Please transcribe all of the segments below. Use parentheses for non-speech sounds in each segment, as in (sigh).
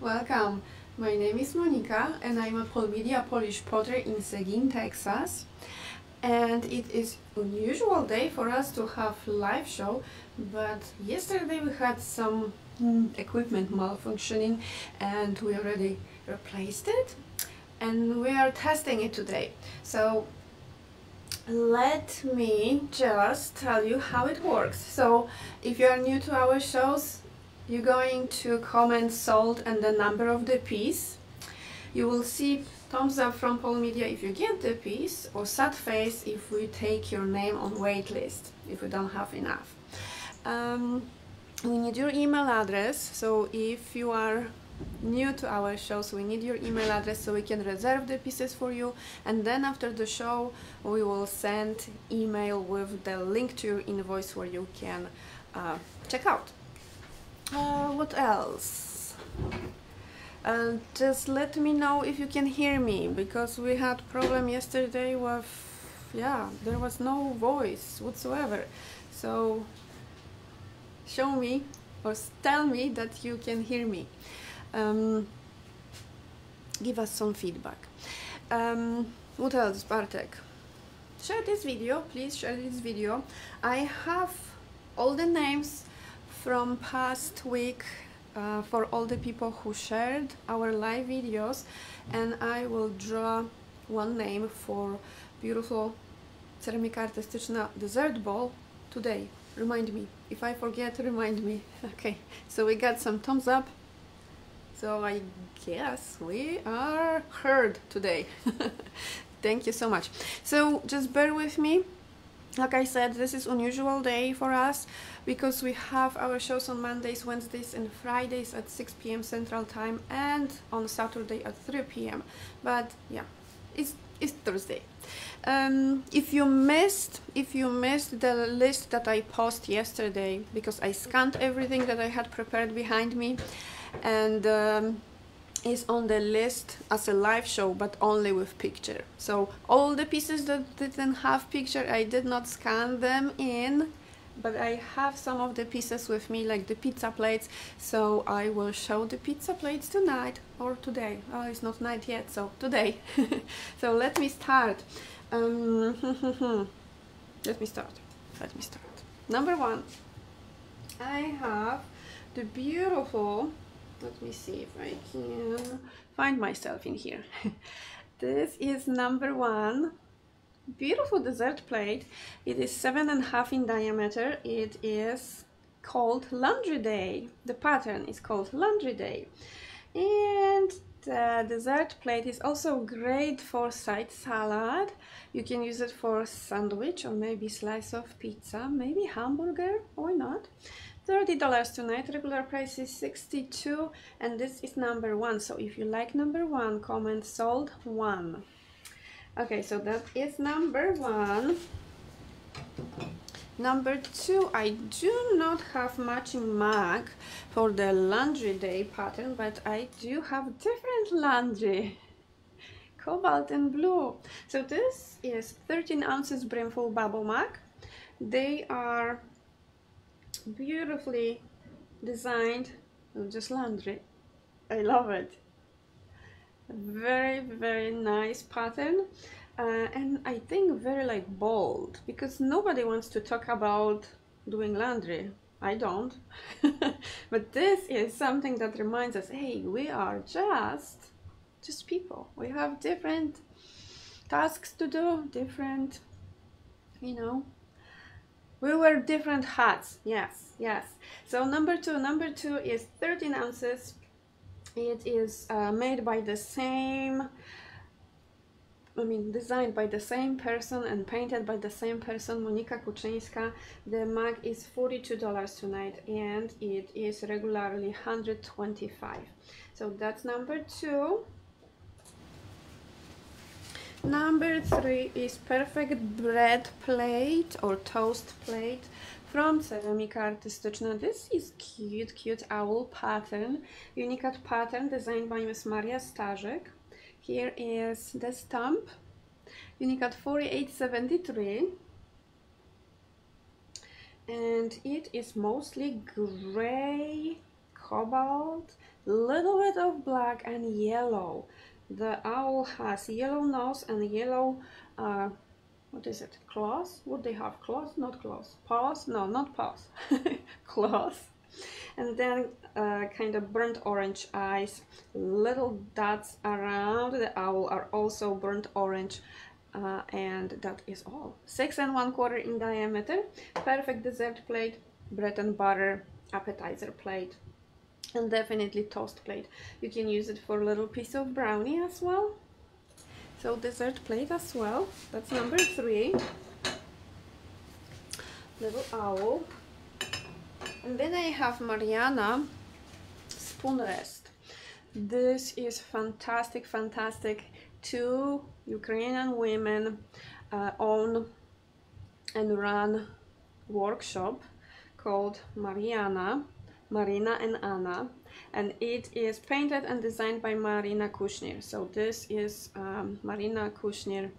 Welcome. My name is Monika and I'm a Polmedia Polish potter in Seguin, Texas. And it is unusual day for us to have live show, but yesterday we had some mm, equipment malfunctioning and we already replaced it and we are testing it today. So let me just tell you how it works. So if you are new to our shows, you're going to comment sold and the number of the piece. You will see thumbs up from Polmedia if you get the piece or sad face if we take your name on waitlist if we don't have enough. Um, we need your email address so if you are new to our show so we need your email address so we can reserve the pieces for you and then after the show we will send email with the link to your invoice where you can uh, check out uh, what else? Uh, just let me know if you can hear me because we had problem yesterday with yeah there was no voice whatsoever. So show me or tell me that you can hear me. Um, give us some feedback. Um, what else Bartek? Share this video please share this video. I have all the names from past week uh, for all the people who shared our live videos and I will draw one name for beautiful ceramika artystyczna dessert ball today. Remind me. If I forget remind me. (laughs) Okay. So we got some thumbs up. So I guess we are heard today. (laughs) Thank you so much. So just bear with me. Like I said, this is unusual day for us because we have our shows on Mondays, Wednesdays and Fridays at 6 p.m. Central Time and on Saturday at 3 p.m. But yeah, it's, it's Thursday. Um, if you missed if you missed the list that I posted yesterday because I scanned everything that I had prepared behind me and um, is on the list as a live show but only with picture so all the pieces that didn't have picture I did not scan them in but I have some of the pieces with me like the pizza plates. So I will show the pizza plates tonight or today. Oh it's not night yet so today. (laughs) So let me start. Um, (laughs) let me start. Let me start. Number one. I have the beautiful let me see if I can find myself in here. (laughs) This is number one beautiful dessert plate. It is seven and a half in diameter. It is called laundry day. The pattern is called laundry day. And the dessert plate is also great for side salad. You can use it for sandwich or maybe slice of pizza maybe hamburger why not? $30 tonight. Regular price is 62 and this is number one. So if you like number one comment sold one okay so that is number one. Number two i do not have matching mug for the laundry day pattern but i do have different laundry. (laughs) Cobalt and blue. So this is 13 ounces brimful bubble mug. They are beautifully designed. Just laundry. I love it very very nice pattern. Uh, and I think very like bold because nobody wants to talk about doing laundry. I don't. (laughs) But this is something that reminds us hey we are just just people. We have different tasks to do different you know. We wear different hats. Yes yes. So number two number two is 13 ounces it is uh, made by the same I mean designed by the same person and painted by the same person Monika Kuczyńska. The mug is $42 tonight and it is regularly 125 so that's number two. Number three is perfect bread plate or toast plate from Ceramika Artystyczna. This is cute, cute owl pattern, unique pattern designed by Miss Maria Starzyk. Here is the stamp, Unikat 4873 and it is mostly gray, cobalt, little little bit of black and yellow. The owl has yellow nose and yellow, uh, what is it, claws? Would they have claws? Not claws. Paws? No, not paws. (laughs) claws. And then uh, kind of burnt orange eyes. Little dots around the owl are also burnt orange. Uh, and that is all. Six and one quarter in diameter. Perfect dessert plate, bread and butter, appetizer plate and definitely toast plate you can use it for a little piece of brownie as well so dessert plate as well. That's number three. Little owl. And then I have Mariana spoon rest. This is fantastic fantastic. Two Ukrainian women uh, own and run workshop called Mariana Marina and Anna and it is painted and designed by Marina Kushnir so this is um, Marina Kushnir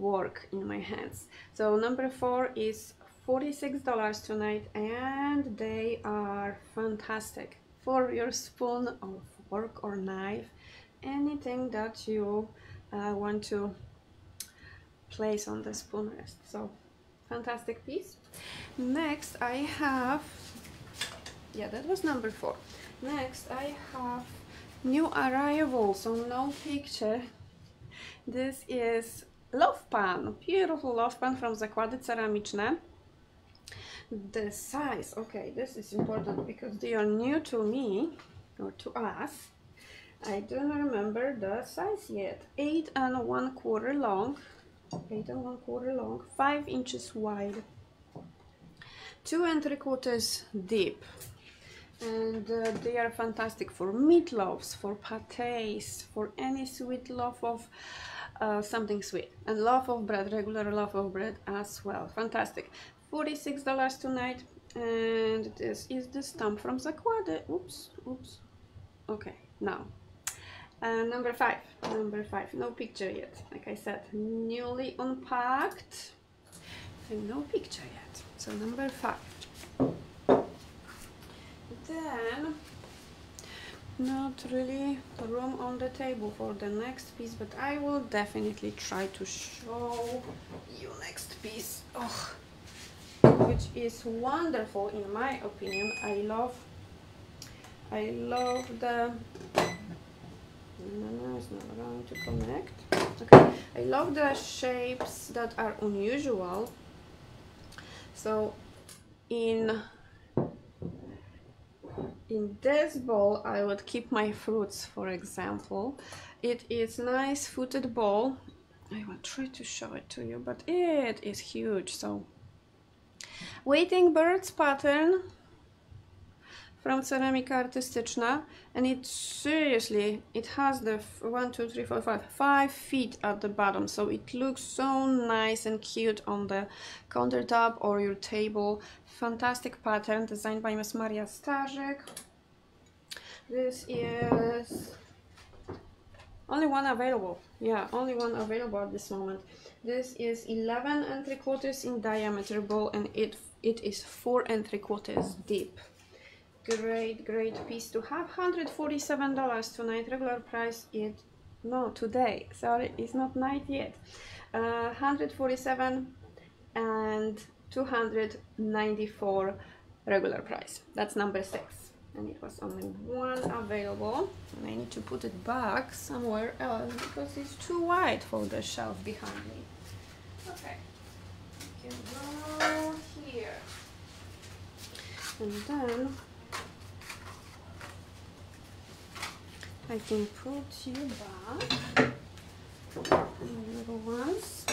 work in my hands. So number four is $46 tonight and they are fantastic. For your spoon or fork or knife anything that you uh, want to place on the spoon rest. So fantastic piece. Next I have yeah that was number four next I have new arrival so no picture. This is love pan beautiful love pan from Zakłady Ceramiczne. The size okay this is important because they are new to me or to us. I don't remember the size yet. Eight and one quarter long. Eight and one quarter long. Five inches wide. Two and three quarters deep and uh, they are fantastic for meatloaves, for pâtés, for any sweet loaf of uh, something sweet and loaf of bread, regular loaf of bread as well. Fantastic. $46 tonight and this is the stamp from Zakłady. Oops, oops. Okay, now. Uh, number five, number five, no picture yet. Like I said, newly unpacked and no picture yet. So number five then not really room on the table for the next piece but I will definitely try to show you next piece. Oh, which is wonderful in my opinion. I love I love the no, no, it's not going to connect. Okay. I love the shapes that are unusual. So in in this bowl I would keep my fruits for example. It is nice footed bowl. I will try to show it to you but it is huge so. Waiting birds pattern from Ceramika Artystyczna and it seriously it has the one two three four five five feet at the bottom so it looks so nice and cute on the countertop or your table. Fantastic pattern designed by Miss Maria Starzyk this is only one available yeah only one available at this moment. This is 11 and 3 quarters in diameter bowl and it it is 4 and 3 quarters deep great great piece to have. 147 dollars tonight regular price it no today sorry it's not night yet. Uh, 147 and 294 regular price. That's number six. And it was only one available. And I need to put it back somewhere else because it's too wide for the shelf behind me. Okay. Can go here. And then I can put you back. Little ones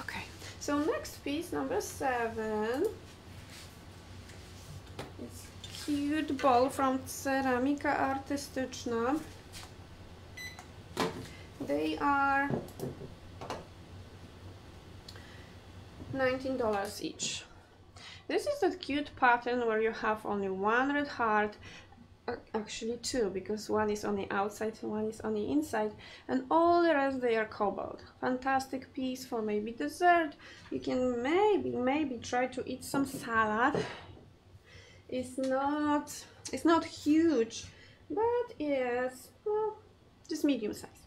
okay. So next piece number seven is cute ball from Ceramika Artystyczna they are $19 each this is that cute pattern where you have only one red heart actually two because one is on the outside and one is on the inside and all the rest they are cobalt. Fantastic piece for maybe dessert. You can maybe maybe try to eat some salad. It's not it's not huge but yes well just medium size.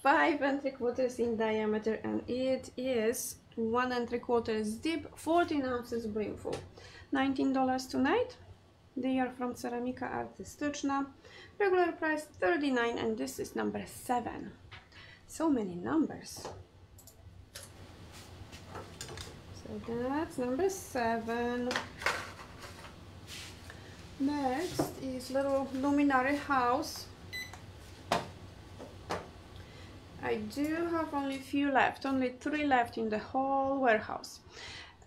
Five and three quarters in diameter and it is one and three quarters deep 14 ounces brimful 19 dollars tonight they are from Ceramika Artystyczna. Regular price 39 and this is number 7. So many numbers. So that's number 7. Next is little luminary house. I do have only few left, only three left in the whole warehouse.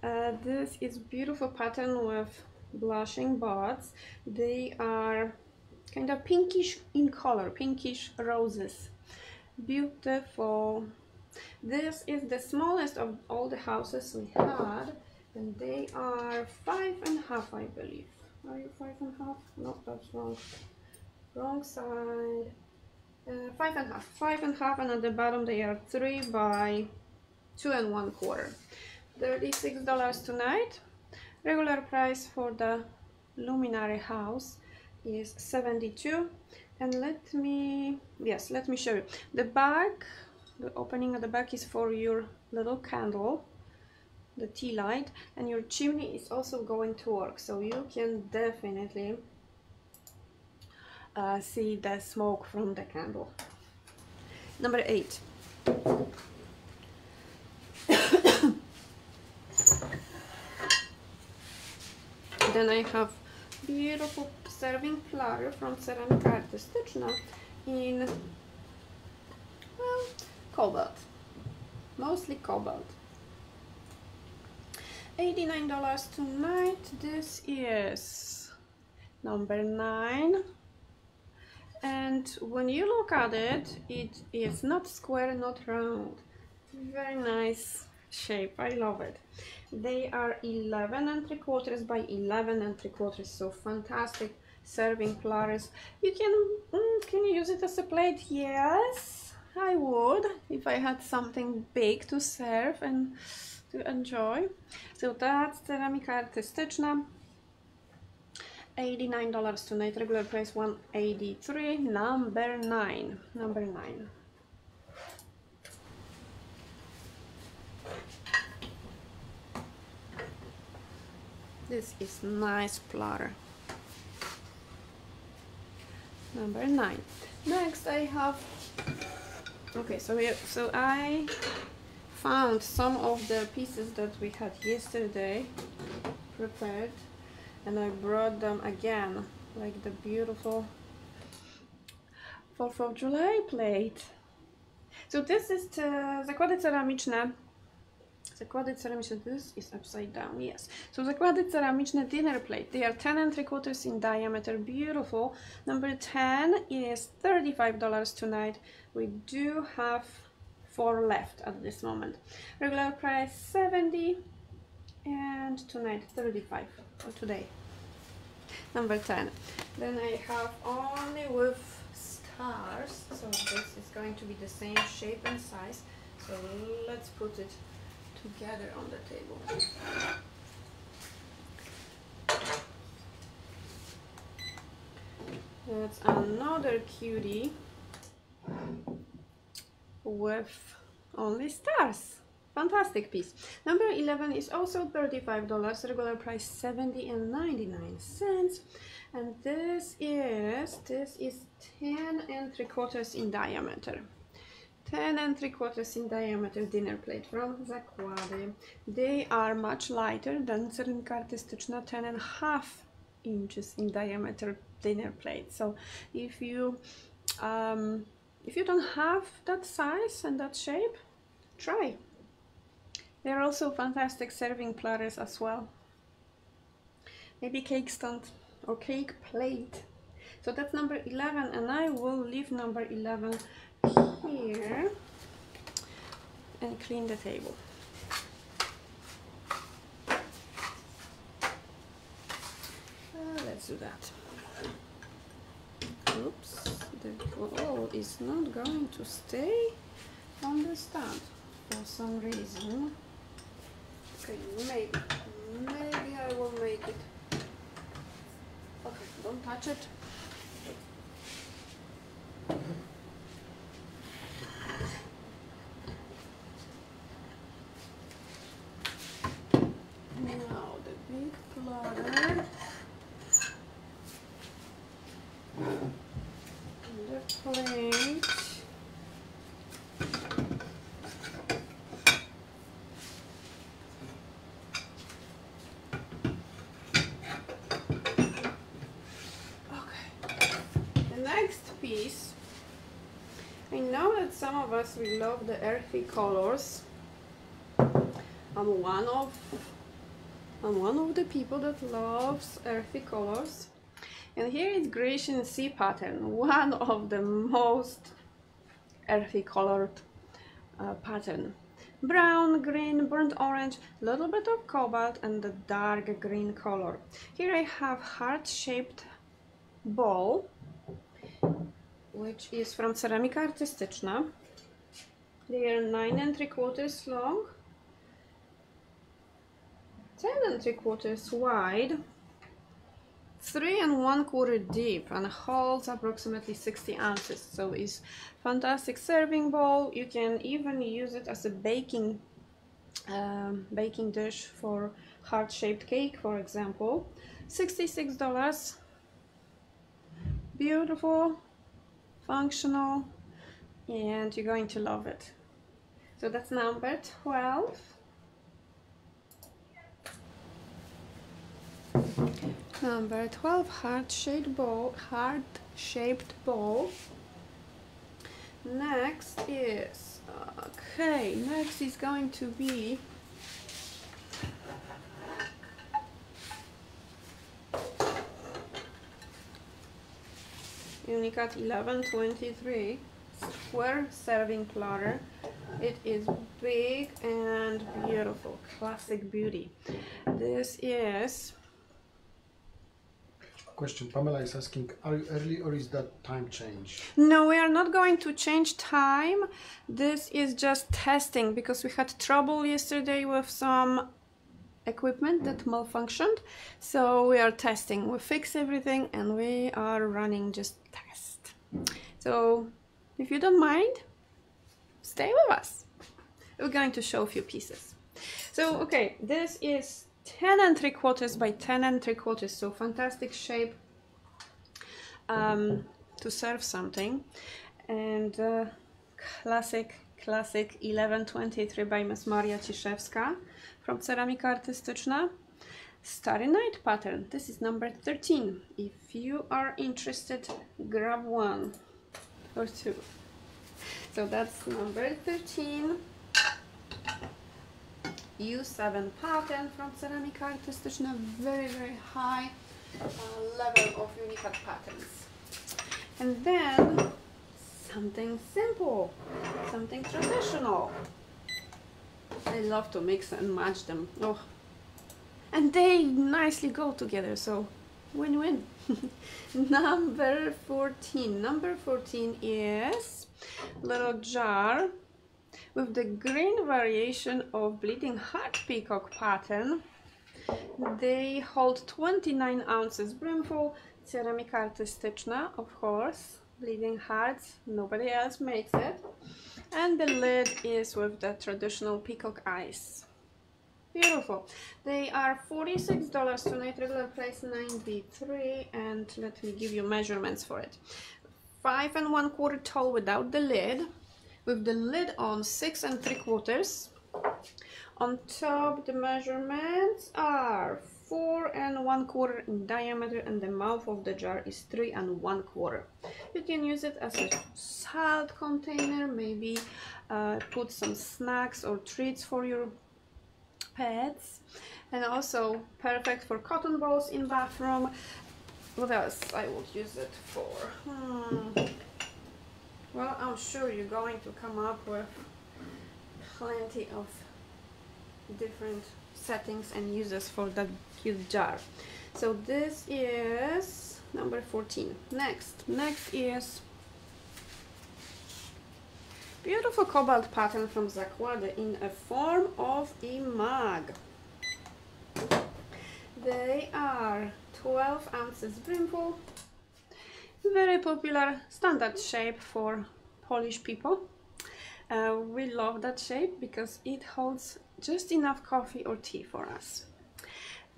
Uh, this is beautiful pattern with blushing buds. They are kind of pinkish in color pinkish roses. Beautiful. This is the smallest of all the houses we had and they are five and a half I believe. Are you five and a half? No that's wrong. Wrong side uh, five and a half five and a half and at the bottom they are three by two and one quarter. 36 dollars tonight. Regular price for the luminary house is 72 and let me yes let me show you. The back the opening of the back is for your little candle the tea light and your chimney is also going to work. So you can definitely uh, see the smoke from the candle number eight (coughs) Then I have beautiful serving platter from Ceramika Artystyczna in, well, cobalt. Mostly cobalt. $89 tonight. This is number 9 and when you look at it it is not square not round. Very nice shape. I love it. They are 11 and 3 quarters by 11 and 3 quarters so fantastic serving platters you can mm, can you use it as a plate? Yes i would if i had something big to serve and to enjoy. So that's ceramika artystyczna $89 tonight regular price 183 number 9 number 9 This is nice platter. Number nine. Next I have, okay, so we, so I found some of the pieces that we had yesterday prepared and I brought them again like the beautiful 4th of July plate. So this is the zakłady ceramiczne Zakłady ceramiczne, this is upside down, yes. So zakłady ceramiczne dinner plate, they are 10 and 3 quarters in diameter, beautiful. Number 10 is $35 tonight. We do have four left at this moment. Regular price 70 and tonight 35 for today. Number 10. Then I have only with stars, so this is going to be the same shape and size. So let's put it together on the table. That's another cutie with only stars. Fantastic piece. Number 11 is also $35, regular price 70 and 99 cents. And this is, this is 10 and 3 quarters in diameter. 10 and 3 quarters in diameter dinner plate from Zakłady. They are much lighter than Ceramika Artystyczna 10 and half inches in diameter dinner plate. So if you um, if you don't have that size and that shape, try. They're also fantastic serving platters as well. Maybe cake stand or cake plate. So that's number 11 and I will leave number 11 here and clean the table. Uh, let's do that. oops the ball is not going to stay on the stand for some reason okay maybe maybe I will make it. Okay don't touch it now the big platter the plate Okay. The next piece. I know that some of us we love the earthy colors. I'm one of I'm one of the people that loves earthy colors. And here is Grecian sea pattern, (laughs) one of the most earthy colored uh, pattern. Brown, green, burnt orange, little bit of cobalt and the dark green color. Here I have heart-shaped ball, which is from Ceramika Artystyczna. They are 9 and 3 quarters long, 10 and 3 quarters wide, 3 and 1 quarter deep and holds approximately 60 ounces. So it's fantastic serving bowl. You can even use it as a baking um, baking dish for heart-shaped cake, for example. $66 beautiful, functional, and you're going to love it. So that's number 12. Number 12, heart-shaped bowl, heart-shaped bowl. Next is, okay, next is going to be Unikat 1123 square serving platter. It is big and beautiful, classic beauty. This is Question Pamela is asking, are you early or is that time change? No, we are not going to change time. This is just testing because we had trouble yesterday with some equipment that malfunctioned. So we are testing. We fix everything and we are running just test. So if you don't mind, stay with us. We're going to show a few pieces. So, okay, this is 10 and 3 quarters by 10 and 3 quarters. So fantastic shape um, to serve something. And uh, classic, classic 1123 by Miss Maria Ciszewska from Ceramika Artystyczna. Starry Night pattern. This is number 13. If you are interested, grab one or two. So that's number 13. U7 pattern from Ceramika Artystyczna. Very, very high uh, level of Unikat patterns. And then something simple, something traditional. I love to mix and match them. Oh, and they nicely go together, so win-win. (laughs) Number 14. Number 14 is little jar with the green variation of bleeding heart peacock pattern. They hold 29 ounces brimful, ceramika artystyczna, of course, bleeding hearts, nobody else makes it. And the lid is with the traditional peacock eyes. Beautiful. They are $46 tonight, regular price 93 and let me give you measurements for it. Five and one quarter tall without the lid, with the lid on six and three quarters. On top the measurements are four and one quarter in diameter and the mouth of the jar is three and one quarter. You can use it as a salt container, maybe uh, put some snacks or treats for your pets and also perfect for cotton balls in bathroom. What else I would use it for? Hmm. Well, I'm sure you're going to come up with plenty of different settings and uses for that cute jar. So this is number 14 next. Next is beautiful cobalt pattern from Zakłady in a form of a mug. They are 12 ounces brimful. Very popular standard shape for Polish people uh, we love that shape because it holds just enough coffee or tea for us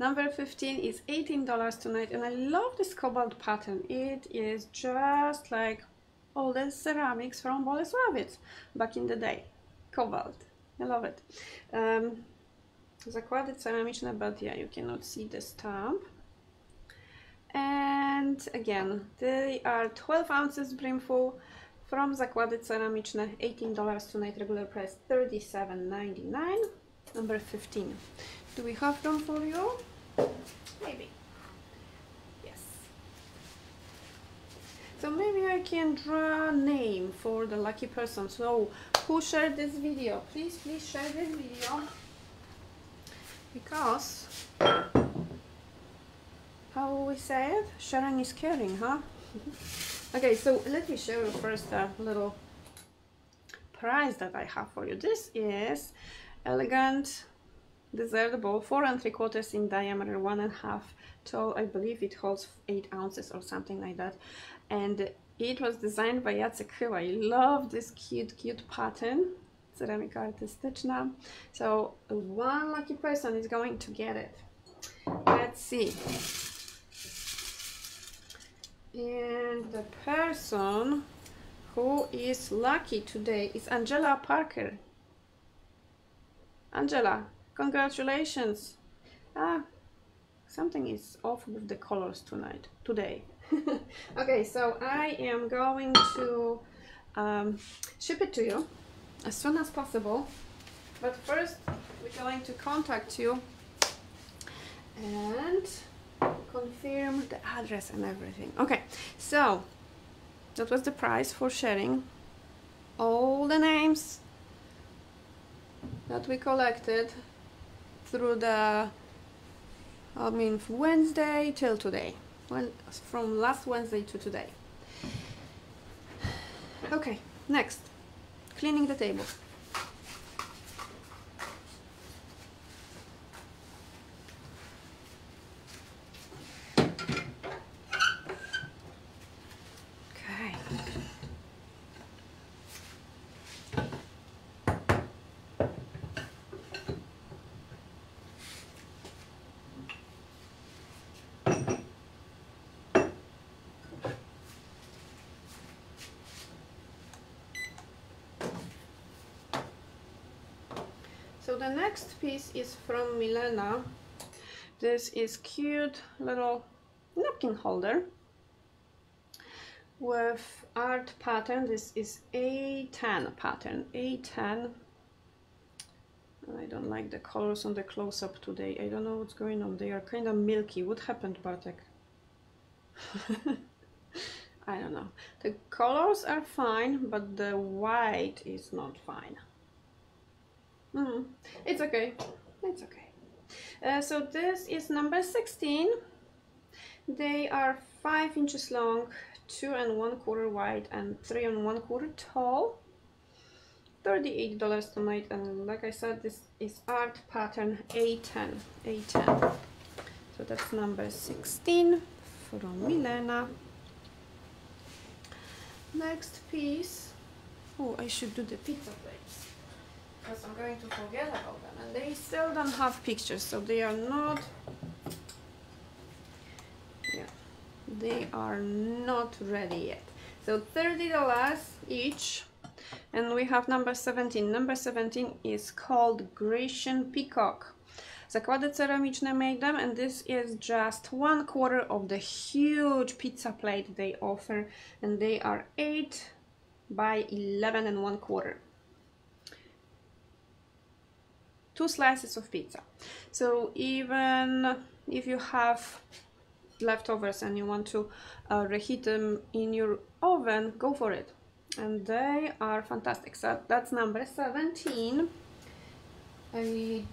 Number 15 is $18 tonight and I love this cobalt pattern. It is just like all the ceramics from Bolesławiec back in the day. Cobalt. I love it. Um, zakłady ceramiczne, but yeah, you cannot see the stamp. And again, they are 12 ounces brimful from Zakłady Ceramiczne, $18 tonight, regular price $37.99. Number 15. Do we have room for you? Maybe. Yes. So maybe I can draw a name for the lucky person. So who shared this video? Please, please share this video. Because, how we say it? Sharing is caring, huh? (laughs) okay, so let me show you first a little prize that I have for you. This is elegant dessert bowl, four and three quarters in diameter, one and a half tall. I believe it holds eight ounces or something like that. And it was designed by Jacek. I love this cute, cute pattern. Ceramika artystyczna. So one lucky person is going to get it. Let's see. And the person who is lucky today is Angela Parker. Angela, Congratulations. Ah, something is off with the colors tonight, today. (laughs) okay, so I am going to um, ship it to you as soon as possible. But first, we're going to contact you and confirm the address and everything. Okay, so that was the price for sharing all the names that we collected through the I mean Wednesday till today. Well from last Wednesday to today. Okay next. Cleaning the table So the next piece is from Milena. This is cute little napkin holder with art pattern. This is A10 pattern, A10. I don't like the colors on the close-up today. I don't know what's going on. They are kind of milky. What happened, Bartek? (laughs) I don't know. The colors are fine, but the white is not fine. Mm, it's okay. It's okay. Uh, so this is number 16. They are 5 inches long, 2 and 1 quarter wide and 3 and 1 quarter tall. $38 tonight and like I said this is art pattern A10 A10 so that's number 16 from Milena next piece oh I should do the pizza plates because I'm going to forget about them and they still don't have pictures so they are not yeah they are not ready yet. So $30 each and we have number 17 number 17 is called Grecian Peacock. Zakłady ceramiczne made them and this is just one quarter of the huge pizza plate they offer and they are 8 by 11 and one quarter two slices of pizza. So even if you have leftovers and you want to uh, reheat them in your oven, go for it. And they are fantastic. So that's number 17. I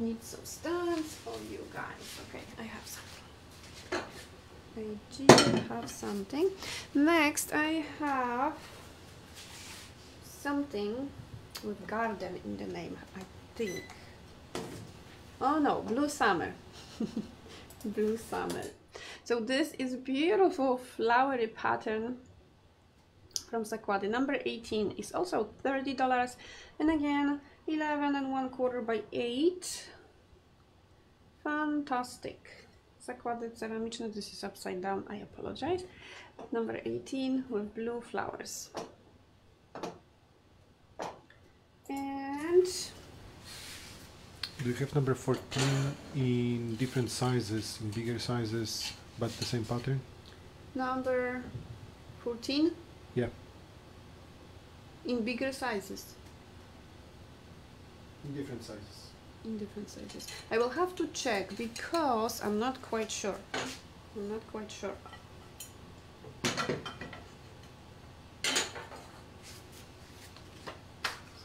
need some stands for you guys. Okay, I have something. I do have something. Next, I have something with garden in the name, I think. Oh no, Blue Summer. (laughs) Blue Summer. So this is beautiful flowery pattern from Zakłady. Number 18 is also $30 and again 11 and one quarter by 8. Fantastic. Zakłady ceramiczne, this is upside down, I apologize. Number 18 with blue flowers. And Do you have number 14 in different sizes, in bigger sizes, but the same pattern? number 14 Yeah. in bigger sizes. In different sizes. in different sizes. I will have to check because I'm not quite sure. I'm not quite sure.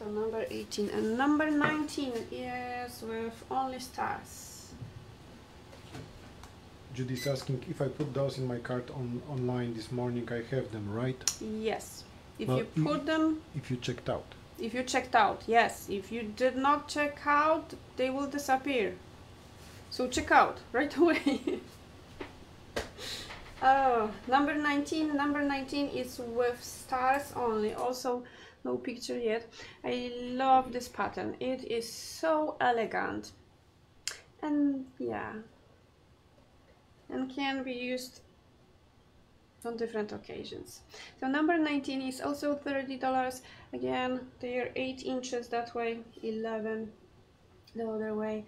So number 18 and number 19 is with only stars. Judy's asking if I put those in my cart on online this morning. I have them, right? Yes. If Well, you put them, If you checked out. if you checked out, yes. If you did not check out, they will disappear. So check out (laughs) right away. (laughs) oh, number 19. Number 19 is with stars only. Also, no picture yet. I love this pattern. It is so elegant. And yeah. And can be used on different occasions. So number 19 is also $30. Again, they are 8 inches that way, 11 the other way.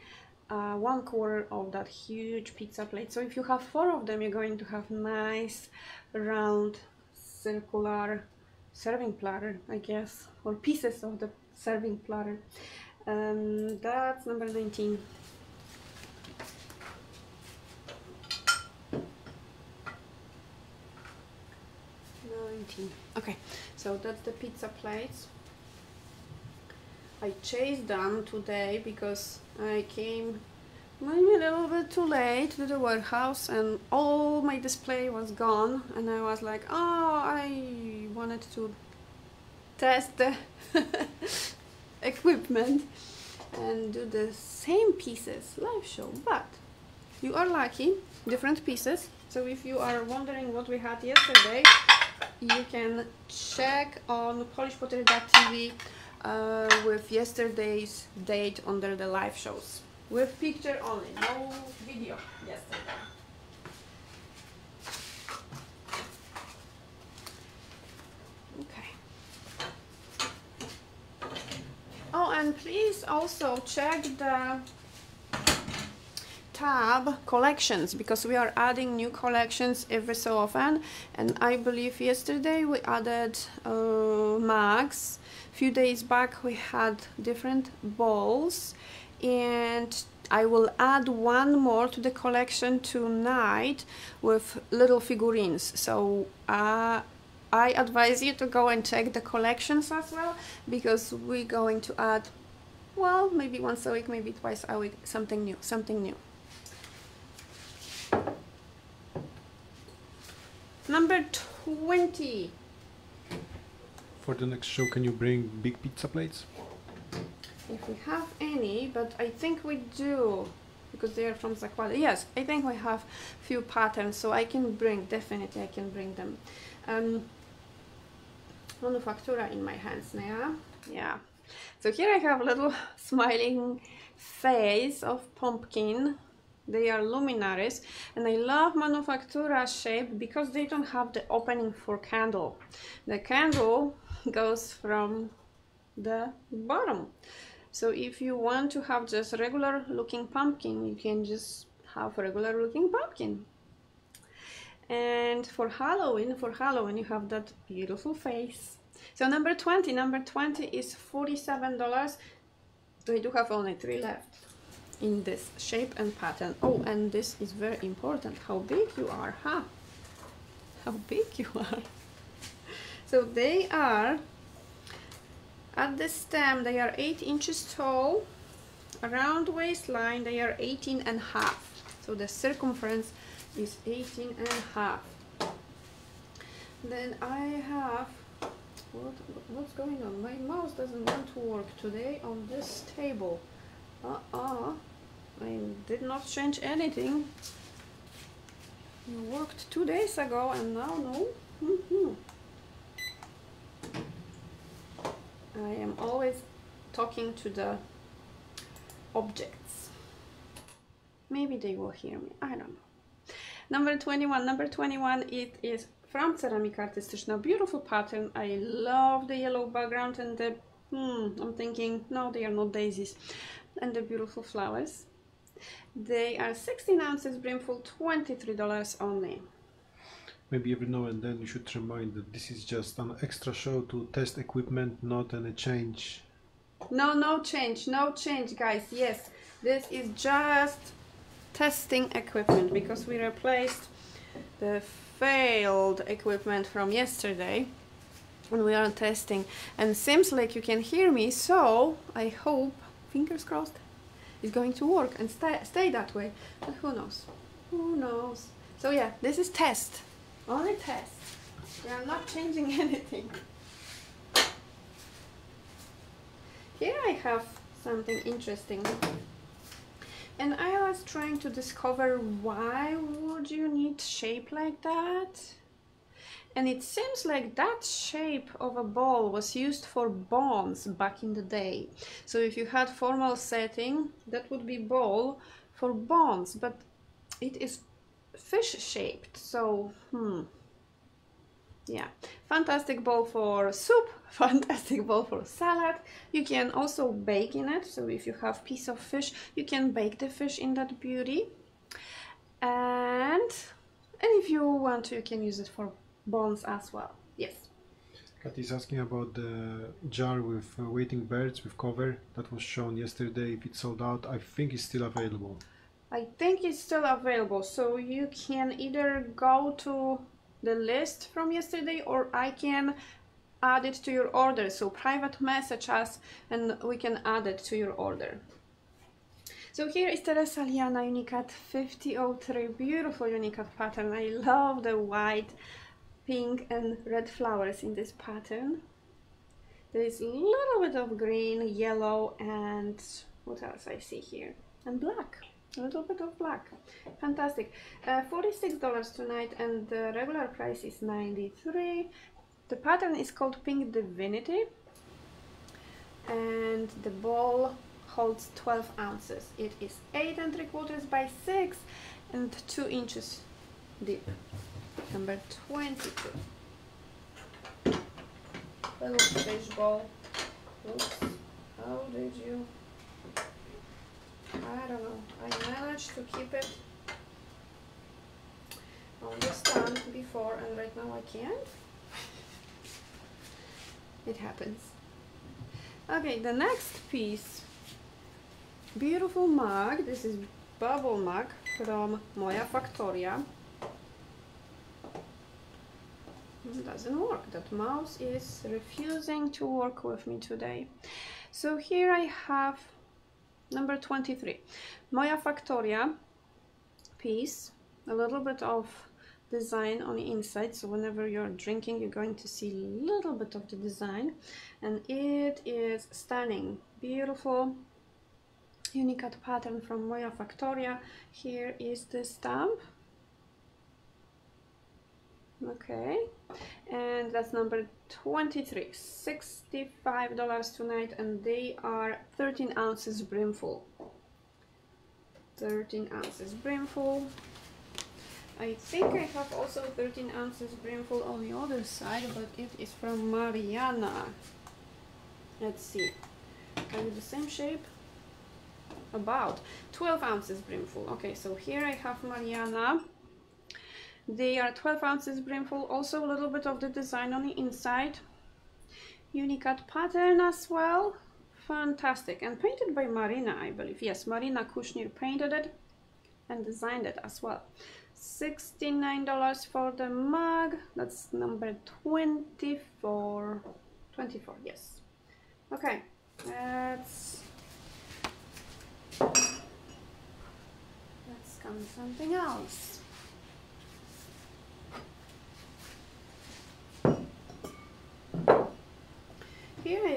Uh, one quarter of that huge pizza plate. So if you have four of them, you're going to have nice round circular serving platter, I guess, or pieces of the serving platter. Um, that's number 19. Nineteen. Okay, so that's the pizza plates. I chased them today because I came maybe a little bit too late to the warehouse and all my display was gone and I was like, oh, I wanted to test the (laughs) equipment and do the same pieces live show. But you are lucky different pieces. So if you are wondering what we had yesterday you can check on polishpottery.tv uh, with yesterday's date under the live shows with picture only no video. Yesterday okay. Oh and please also check the tab collections because we are adding new collections every so often. And I believe yesterday we added uh, mags few days back we had different balls and I will add one more to the collection tonight with little figurines so uh, I advise you to go and check the collections as well because we're going to add well maybe once a week maybe twice a week something new something new Number 20. For the next show, can you bring big pizza plates? If we have any, but I think we do because they are from Zakłady. Yes, I think we have few patterns, so I can bring, definitely I can bring them. Um, manufaktura in my hands now. Yeah. So here I have a little (laughs) smiling face of pumpkin they are luminaries and I love Manufaktura shape because they don't have the opening for candle. The candle (laughs) goes from the bottom. So if you want to have just regular looking pumpkin, you can just have regular looking pumpkin. And for Halloween, for Halloween, you have that beautiful face. So number 20, number 20 is $47. I do have only three left in this shape and pattern. Oh, and this is very important, how big you are, huh? How big you are. (laughs) So they are, at the stem, they are 8 inches tall, around waistline they are 18 and a half. So the circumference is 18 and a half. Then I have what what's going on? My mouse doesn't want to work today on this table. Uh-uh. I did not change anything. It worked two days ago and now no. Mm -hmm. I am always talking to the objects. Maybe they will hear me. I don't know. Number 21. Number 21, it is from Ceramika Artystyczna. Beautiful pattern. I love the yellow background and the, hmm, I'm thinking, no, they are not daisies. And the beautiful flowers. They are 16 ounces brimful, $23 only. Maybe every now and then you should remind that this is just an extra show to test equipment, not any change. No, no change, no change, guys. Yes, this is just testing equipment because we replaced the failed equipment from yesterday and we are testing. And seems like you can hear me so I hope fingers crossed it's going to work and stay, stay that way. But who knows? Who knows? So yeah this is test only test. We are not changing (laughs) anything. Here I have something interesting. And I was trying to discover why would you need shape like that? And it seems like that shape of a ball was used for bones back in the day. So if you had formal setting that would be ball for bones but it is fish shaped so hmm. Yeah. Fantastic bowl for soup (laughs) fantastic bowl for salad. You can also bake in it so if you have piece of fish you can bake the fish in that beauty. And and if you want to you can use it for bones as well. Yes. Is asking about the jar with uh, waiting birds with cover. That was shown yesterday. If it's sold out i think it's still available i think it's still available so you can either go to the list from yesterday or I can add it to your order. So private message us and we can add it to your order. So here is Teresa Liana Unikat 5003, beautiful Unikat pattern. I love the white, pink and red flowers in this pattern. There is a little bit of green, yellow and what else I see here? And black a little bit of black fantastic. Uh, $46 tonight and the regular price is 93 the pattern is called pink divinity. And the ball holds 12 ounces. It is 8 and 3 quarters by 6 and 2 inches deep. Number 22 little fish ball oops how did you I don't know. I managed to keep it on the stand before and right now I can't. It happens. Okay, the next piece. Beautiful mug. This is bubble mug from Moja Faktoria. Hmm, doesn't work. That mouse is refusing to work with me today. So here I have Number 23, Moja Factoria piece, a little bit of design on the inside. So whenever you're drinking you're going to see a little bit of the design. And it is stunning. Beautiful Unikat pattern from Moja Factoria. here is the stamp. Okay. And that's number 23 65 dollars tonight and they are 13 ounces brimful. 13 ounces brimful. I think I have also 13 ounces brimful on the other side but it is from Mariana. Let's see. Are you the same shape? About 12 ounces brimful. Okay so here I have Mariana they are 12 ounces brimful, also a little bit of the design on the inside. Unikat pattern as well. Fantastic. And painted by Marina, I believe. Yes, Marina Kushnir painted it and designed it as well. $69 for the mug. That's number 24. 24, yes. Okay, let's let's come something else.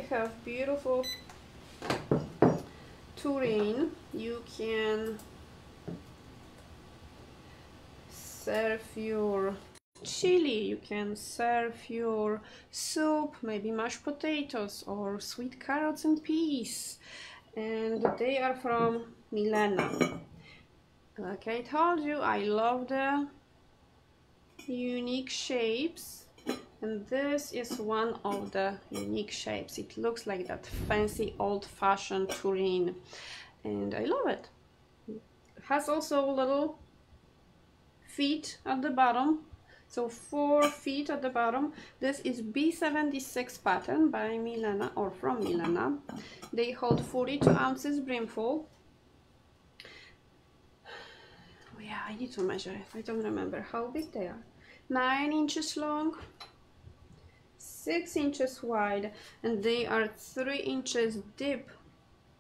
Have beautiful tureen. You can serve your chili, you can serve your soup, maybe mashed potatoes or sweet carrots and peas. And they are from Milena. Like I told you, I love the unique shapes and this is one of the unique shapes. It looks like that fancy old-fashioned tureen and I love it. it has also little feet at the bottom. So four feet at the bottom. This is b76 pattern by milena or from milena. They hold 42 ounces brimful. Oh yeah i need to measure it. I don't remember how big they are. Nine inches long six inches wide and they are three inches deep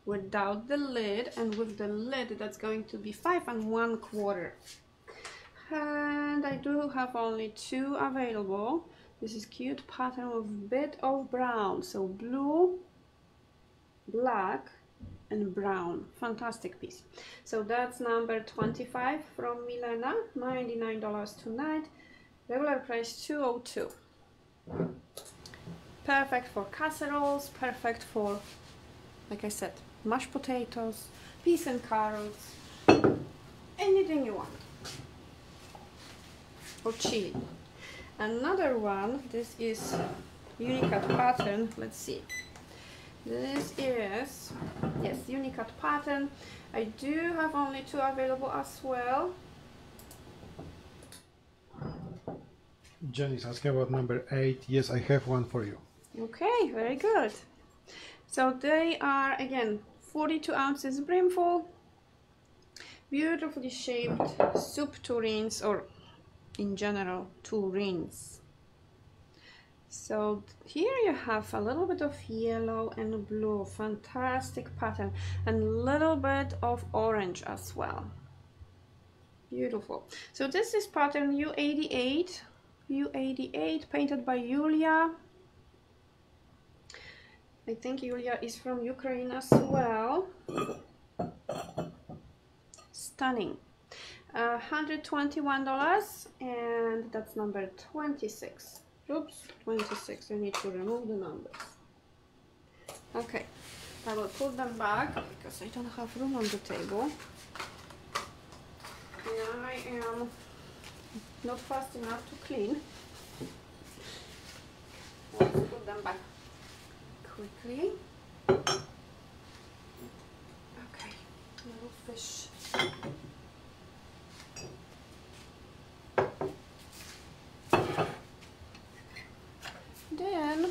without the lid and with the lid that's going to be five and one quarter. And I do have only two available. This is cute pattern with bit of brown. So blue black and brown. Fantastic piece. So that's number 25 from Milena $99 tonight. Regular price 202 perfect for casseroles perfect for like I said mashed potatoes peas and carrots anything you want. Or chili. Another one this is unikat pattern let's see. This is yes unikat pattern. I do have only two available as well. Jenny's asking about number eight. Yes I have one for you okay very good. So they are again 42 ounces brimful beautifully shaped soup tureens or in general tureens. So here you have a little bit of yellow and blue fantastic pattern and a little bit of orange as well. Beautiful. So this is pattern u88 u88 painted by Julia I think Julia is from Ukraine as well. Stunning. Uh, $121 and that's number 26 oops 26 I need to remove the numbers. Okay I will put them back because I don't have room on the table. And I am not fast enough to clean. Put them back quickly okay little fish Then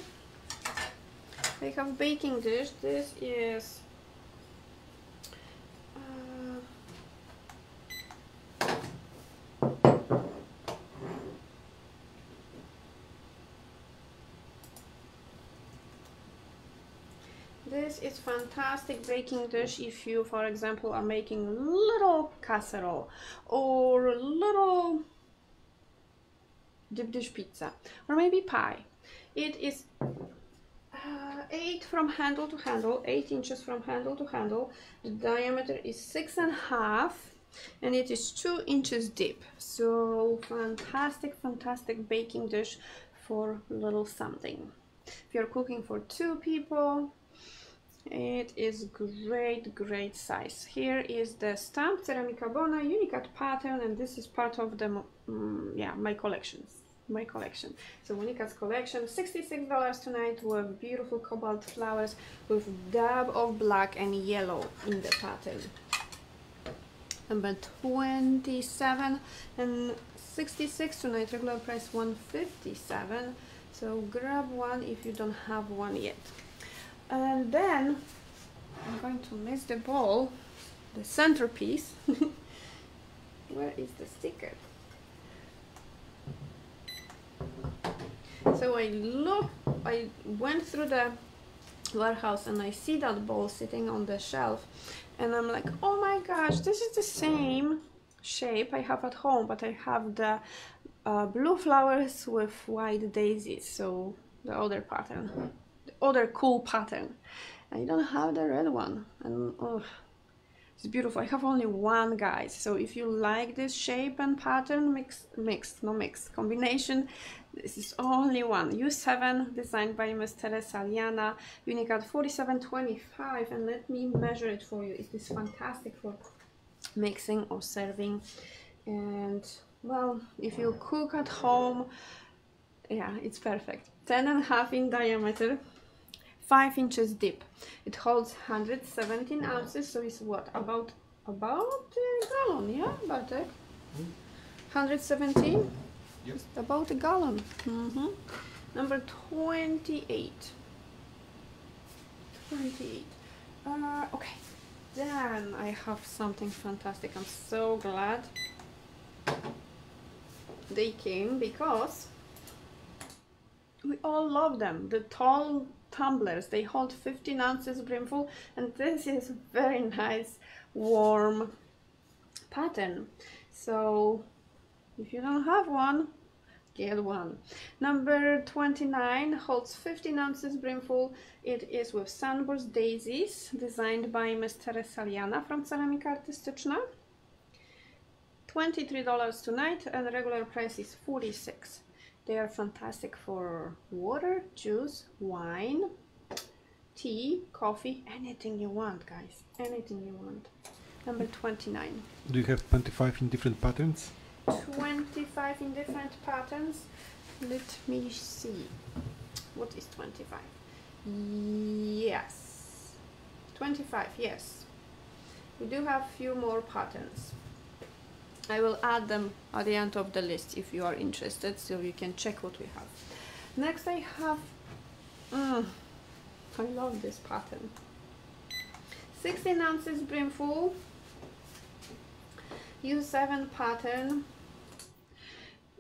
we have baking dish. This is uh, This is fantastic baking dish if you, for example, are making little casserole or a little deep dish pizza or maybe pie. It is uh, 8 from handle to handle, 8 inches from handle to handle. The diameter is six and a half and it is 2 inches deep. So fantastic, fantastic baking dish for little something. If you're cooking for two people, it is great great size. Here is the stamp ceramica bona unikat pattern and this is part of the um, yeah my collections my collection. So Monika's collection $66 tonight with beautiful cobalt flowers with dab of black and yellow in the pattern. Number 27 and 66 tonight regular price 157 so grab one if you don't have one yet and then I'm going to miss the ball the centerpiece. (laughs) Where is the sticker? So I look I went through the warehouse and I see that ball sitting on the shelf. And I'm like oh my gosh this is the same shape I have at home but I have the uh, blue flowers with white daisies so the other pattern other cool pattern. I don't have the red one, and oh, it's beautiful. I have only one, guys. So if you like this shape and pattern mix, mixed, no mix combination, this is only one. U7 designed by Miss Teresa Liana, Unikat 4725, and let me measure it for you. It is fantastic for mixing or serving, and well, if you cook at home, yeah, it's perfect. 10 and a half in diameter, 5 inches deep. It holds 117 ounces, so it's what, about, about a gallon, yeah, Bartek? 117? Yes. About a gallon. Mm -hmm. Number 28. 28. Uh, okay, then I have something fantastic. I'm so glad they came because we all love them. The tall tumblers, they hold 15 ounces brimful and this is very nice warm pattern. So if you don't have one, get one. Number 29 holds 15 ounces brimful. It is with sunburst daisies designed by Ms. Teresa Liana from Ceramika Artystyczna. $23 tonight and regular price is 46 they are fantastic for water juice wine tea coffee anything you want guys. Anything you want. Number 29 do you have 25 in different patterns? 25 in different patterns? Let me see. What is 25 yes. 25 yes. We do have few more patterns I will add them at the end of the list if you are interested so you can check what we have. Next I have, uh, I love this pattern. 16 ounces brimful, U7 pattern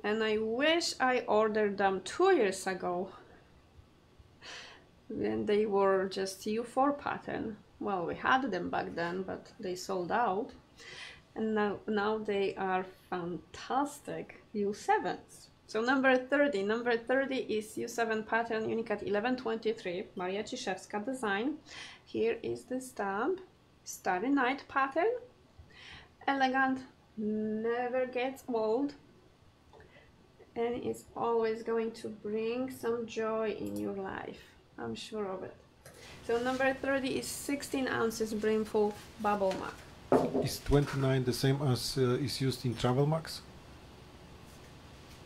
and I wish I ordered them two years ago when they were just U4 pattern. Well, we had them back then, but they sold out and now, now they are fantastic U7s. So number 30, number 30 is U7 pattern Unikat 1123, Maria Ciszewska design. Here is the stamp, Starry Night pattern, elegant, never gets old, and it's always going to bring some joy in your life. I'm sure of it. So number 30 is 16 ounces brimful bubble map. Is 29 the same as uh, is used in Travel Max?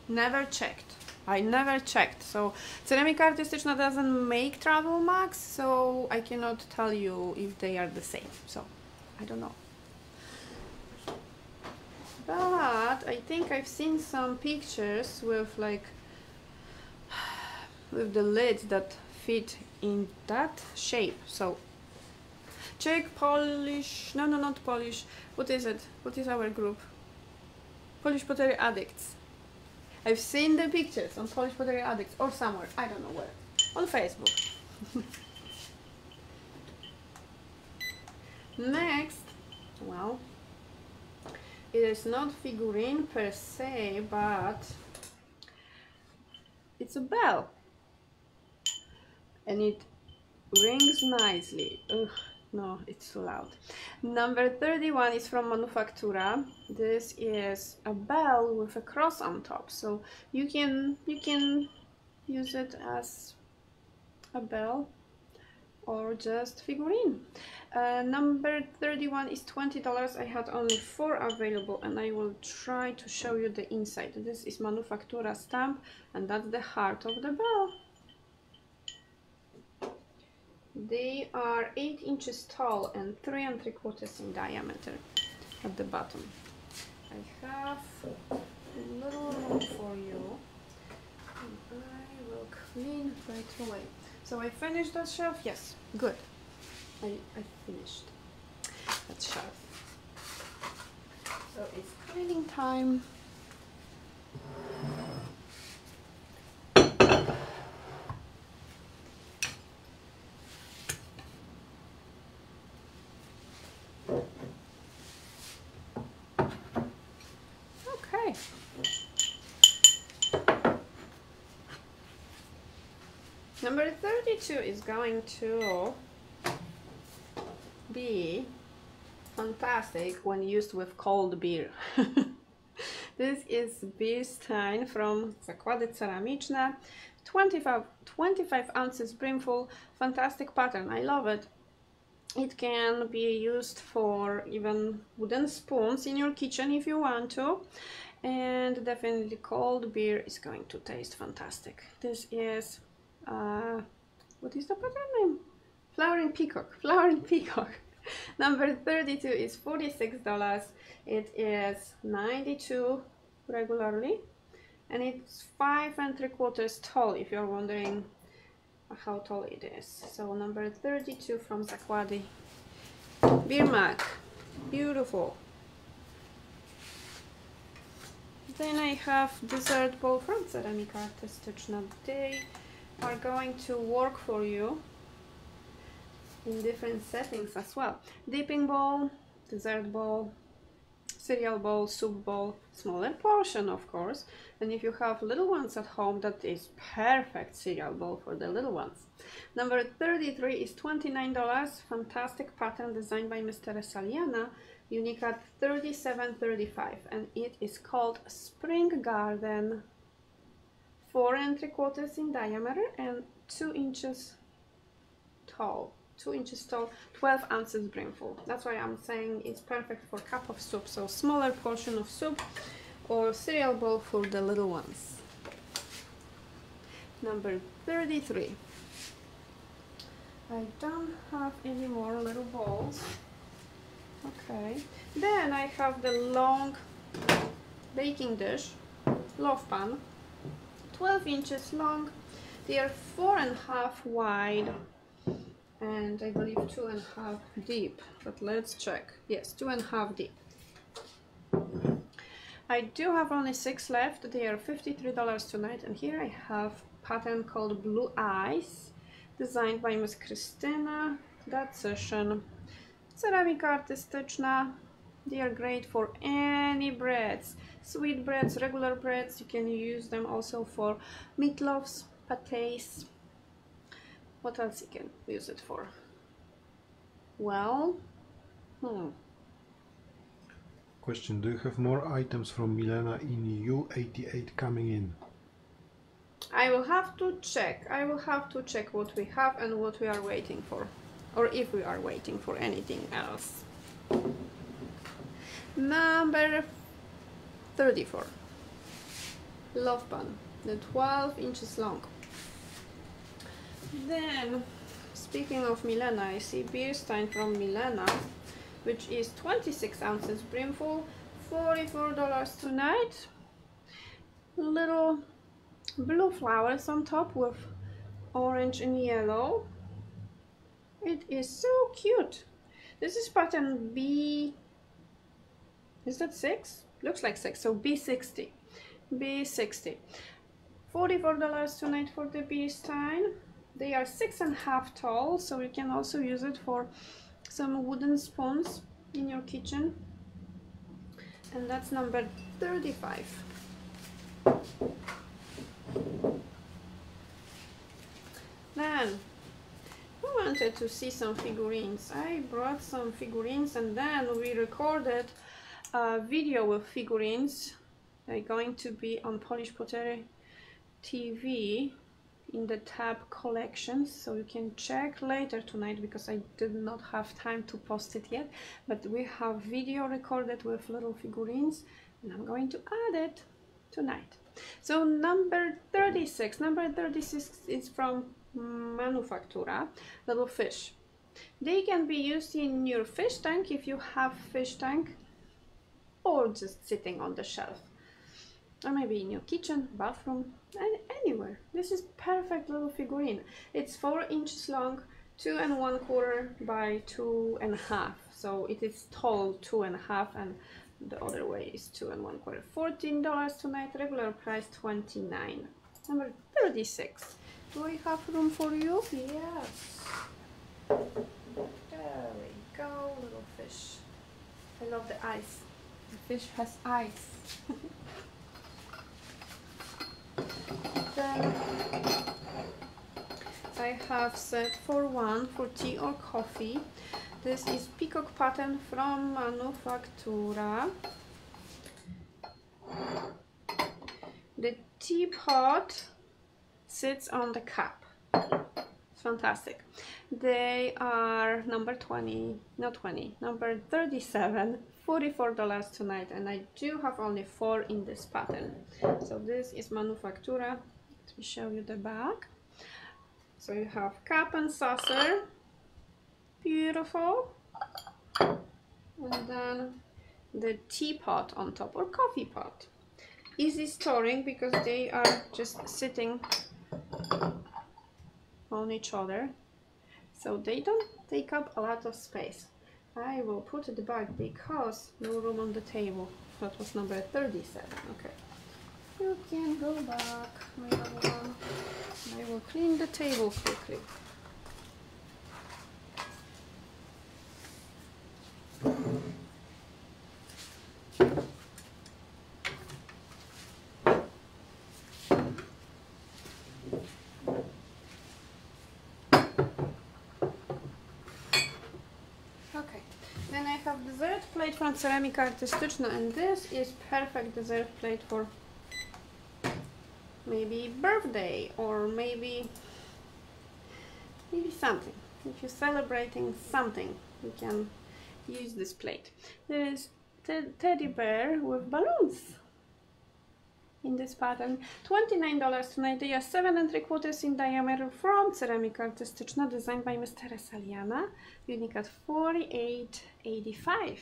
Never checked. I never checked. So Ceramika Artystyczna doesn't make Travel Max, so I cannot tell you if they are the same. So I don't know. But I think I've seen some pictures with like (sighs) with the lids that fit in that shape. So Czech, Polish, no, no, not Polish. What is it? What is our group? Polish Pottery Addicts. I've seen the pictures on Polish Pottery Addicts or somewhere, I don't know where. On Facebook. (laughs) Next, well, it is not figurine per se, but it's a bell. And it rings nicely. Ugh no it's too loud. Number 31 is from manufaktura this is a bell with a cross on top so you can you can use it as a bell or just figurine. Uh, number 31 is $20 I had only four available and I will try to show you the inside. This is manufaktura stamp and that's the heart of the bell they are 8 inches tall and 3 and 3 quarters in diameter at the bottom. I have a little room for you. And I will clean right away. So I finished that shelf? Yes, good. I, I finished that shelf. So it's cleaning time. Number 32 is going to be fantastic when used with cold beer. (laughs) this is beer stein from Zakłady Ceramiczne. 25, 25 ounces brimful, fantastic pattern, I love it. It can be used for even wooden spoons in your kitchen if you want to. And definitely cold beer is going to taste fantastic. This is, uh, what is the pattern name? Flowering Peacock, Flowering (laughs) Peacock. Number 32 is $46. It is 92 regularly and it's five and three quarters tall if you're wondering how tall it is. So number 32 from Zakłady. Beer mug. Beautiful. Then I have dessert bowl from Ceramika Artystyczna. They are going to work for you in different settings as well. Dipping bowl, dessert bowl, cereal bowl, soup bowl, smaller portion of course. And if you have little ones at home, that is perfect cereal bowl for the little ones. Number 33 is $29, fantastic pattern designed by Mr. Saliana, Unikat 3735 and it is called Spring Garden. 4 and 3 quarters in diameter and 2 inches tall. 2 inches tall, 12 ounces brimful. That's why I'm saying it's perfect for cup of soup. So smaller portion of soup or cereal bowl for the little ones. Number 33. I don't have any more little bowls. Okay. Then I have the long baking dish, loaf pan, 12 inches long. They are four and a half wide and I believe two and a half deep, but let's check. Yes, two and a half deep. I do have only six left. They are $53 tonight, and here I have pattern called Blue Eyes, designed by Miss Krystyna Dacyszyn. Ceramika artystyczna. They are great for any breads, sweet breads, regular breads. You can use them also for meatloaves, pâtés, what else you can use it for? Well, hmm. Question, do you have more items from Milena in U88 coming in? I will have to check. I will have to check what we have and what we are waiting for. Or if we are waiting for anything else. Number 34. Love bun. The 12 inches long. Then, speaking of Milena, I see beer stein from Milena, which is 26 ounces brimful, $44 tonight. Little blue flowers on top with orange and yellow. It is so cute. This is pattern B, is that 6? Looks like 6, so B60. B60. $44 tonight for the beer stein. They are six and a half tall, so you can also use it for some wooden spoons in your kitchen. And that's number 35. Then, we wanted to see some figurines. I brought some figurines and then we recorded a video with figurines. They're going to be on Polish Pottery TV in the tab collections so you can check later tonight because I did not have time to post it yet. But we have video recorded with little figurines and I'm going to add it tonight. So number 36 number 36 is from Manufaktura little fish. They can be used in your fish tank if you have fish tank or just sitting on the shelf or maybe in your kitchen, bathroom, and anywhere. This is perfect little figurine. It's four inches long, two and one quarter by two and a half. So it is tall two and a half and the other way is two and one quarter. $14 tonight, regular price 29 Number 36. Do I have room for you? Yes. There we go, little fish. I love the eyes. The fish has eyes. Then I have set for one for tea or coffee. This is peacock pattern from Manufaktura. The teapot sits on the cup. It's fantastic. They are number 20, not 20, number 37, $44 tonight and I do have only four in this pattern. So this is Manufaktura. Let me show you the back. So you have cup and saucer, beautiful. And then the teapot on top or coffee pot. Easy storing because they are just sitting on each other. So they don't take up a lot of space. I will put it back because no room on the table. That was number 37. Okay. You can go back, my one. I will clean the table quickly. Okay, then I have dessert plate from Ceramika Artystyczna and this is perfect dessert plate for maybe birthday or maybe maybe something. If you're celebrating something, you can use this plate. There is te teddy bear with balloons in this pattern. $29 tonight. They are 7 and 3 quarters in diameter from Ceramika Artystyczna, designed by Mr. Saliana, Unikat 48.85.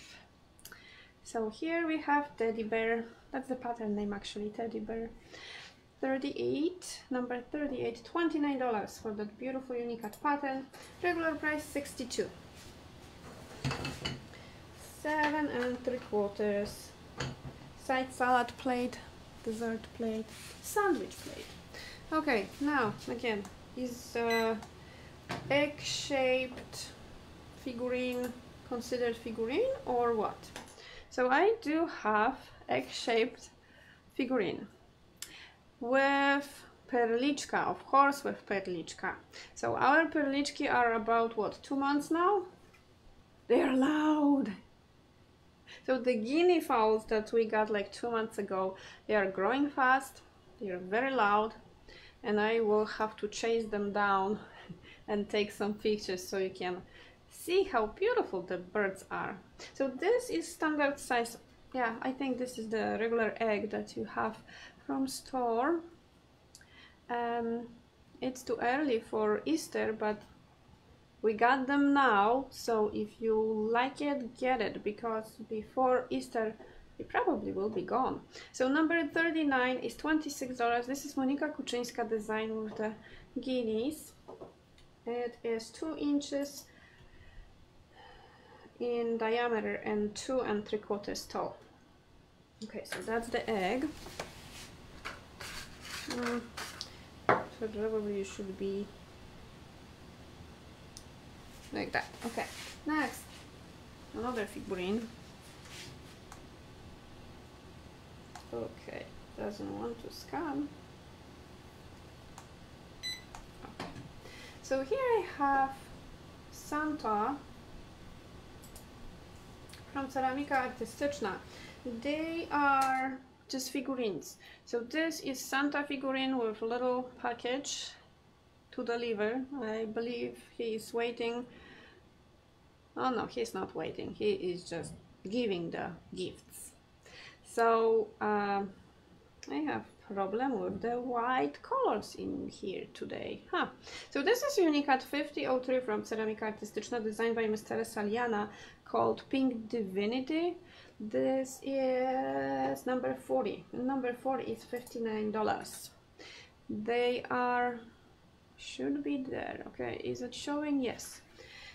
So here we have teddy bear. That's the pattern name actually, teddy bear. 38 number 38 29 dollars for that beautiful unique pattern regular price 62 seven and three quarters side salad plate dessert plate sandwich plate okay now again is uh, egg-shaped figurine considered figurine or what so I do have egg-shaped figurine with perliczka, of course with perliczka. So our perliczki are about what, two months now? They are loud. So the guinea fowls that we got like two months ago, they are growing fast, they are very loud, and I will have to chase them down (laughs) and take some pictures so you can see how beautiful the birds are. So this is standard size. Yeah, I think this is the regular egg that you have from store. Um, it's too early for Easter, but we got them now. So if you like it, get it because before Easter, it probably will be gone. So number 39 is $26. This is Monika Kuczyńska design with the guineas. It is two inches in diameter and two and three quarters tall. Okay, so that's the egg. Mm, so probably you should be like that. Okay, next, another figurine. Okay, doesn't want to scan. Okay. So here I have Santa from Ceramika Artystyczna. They are just figurines. So this is Santa figurine with a little package to deliver. I believe he is waiting. Oh no, he's not waiting. He is just giving the gifts. So uh, I have problem with the white colors in here today. Huh. So this is Unikat 5003 from Ceramika Artystyczna designed by Mr. Saliana called Pink Divinity. This is number 40. Number 40 is $59. They are, should be there. Okay, is it showing? Yes.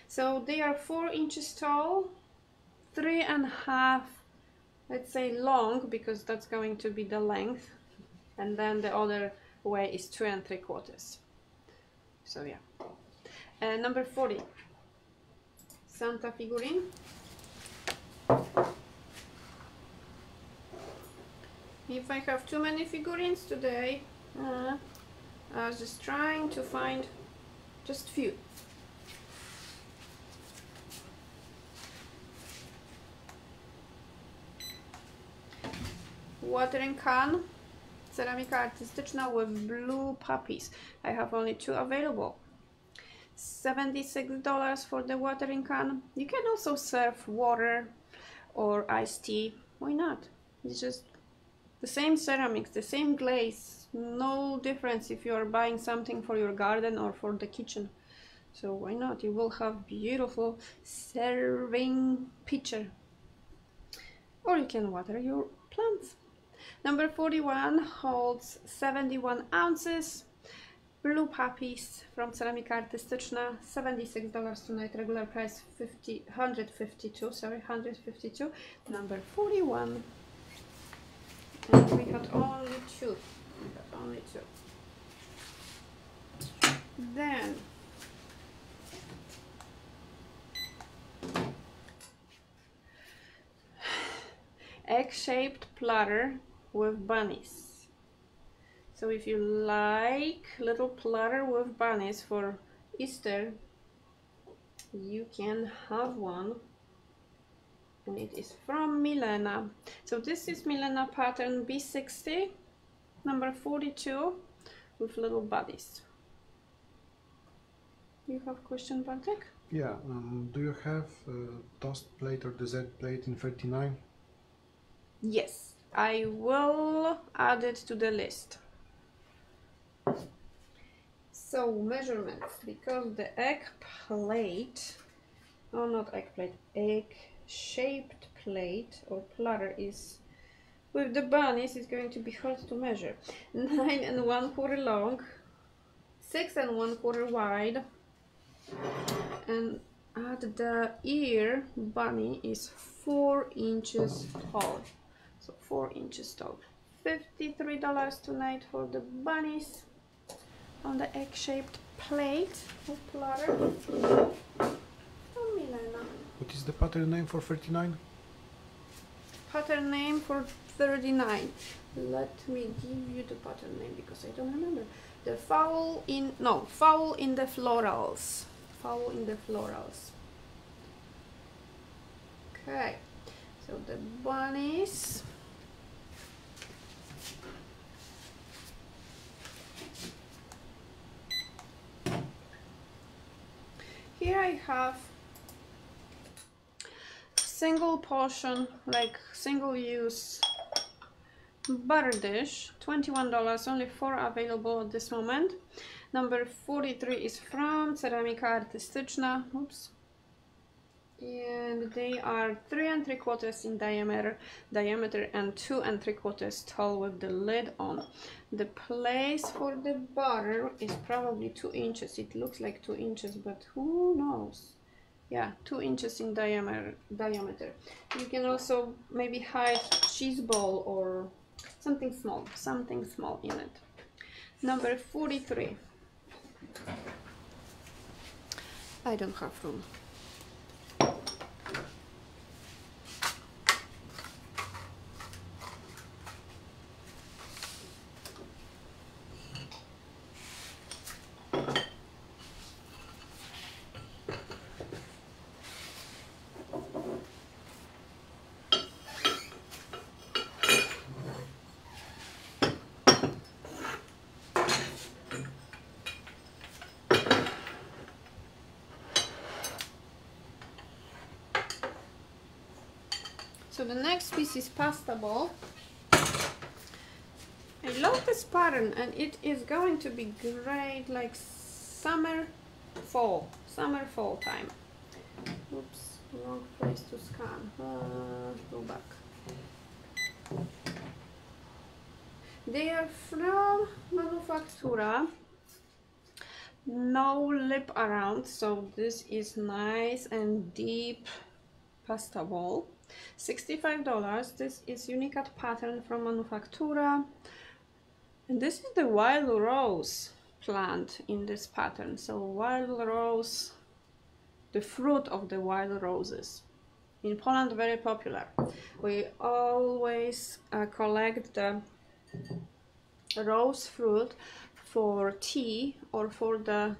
So they are four inches tall, three and a half, let's say long, because that's going to be the length. And then the other way is two and three quarters. So yeah. Uh, number 40, Santa figurine. If I have too many figurines today, uh, I was just trying to find just few. Watering can, ceramika artystyczna with blue puppies. I have only two available. $76 for the watering can. You can also serve water or iced tea. Why not? It's just the same ceramics, the same glaze. No difference if you are buying something for your garden or for the kitchen. So why not? You will have beautiful serving pitcher. Or you can water your plants. Number 41 holds 71 ounces Blue Puppies from Ceramika Artystyczna, $76 tonight, regular price 50, 152, sorry, 152, number 41. And we had only two, only two. Then, egg-shaped platter with bunnies. So if you like little platter with bunnies for Easter, you can have one. And it is from Milena. So this is Milena pattern B60, number 42, with little bodies. You have question, Bartek? Yeah, um, do you have uh, toast plate or dessert plate in 39? Yes, I will add it to the list. So measurements, because the egg plate, oh not egg plate, egg shaped plate or platter is with the bunnies is going to be hard to measure. Nine and one quarter long, six and one quarter wide, and at the ear bunny is four inches tall. So four inches tall. $53 tonight for the bunnies on the egg-shaped plate of platter. What is the pattern name for 39? Pattern name for 39. Let me give you the pattern name because I don't remember. The fowl in no fowl in the florals. Fowl in the florals. Okay, so the bunnies. here I have single portion like single use butter dish $21 only four available at this moment. Number 43 is from Ceramika Artystyczna oops. And they are three and three quarters in diameter diameter and two and three quarters tall with the lid on. The place for the butter is probably two inches. It looks like two inches but who knows? Yeah two inches in diameter diameter. You can also maybe hide cheese ball or something small something small in it. Number 43 I don't have room the next piece is pasta ball. I love this pattern and it is going to be great like summer, fall, summer, fall time. Oops, wrong place to scan. Uh, go back. They are from Manufaktura. No lip around, so this is nice and deep pasta ball. $65. This is Unikat pattern from Manufaktura. And this is the wild rose plant in this pattern. So wild rose, the fruit of the wild roses. In Poland, very popular. We always uh, collect the rose fruit for tea or for the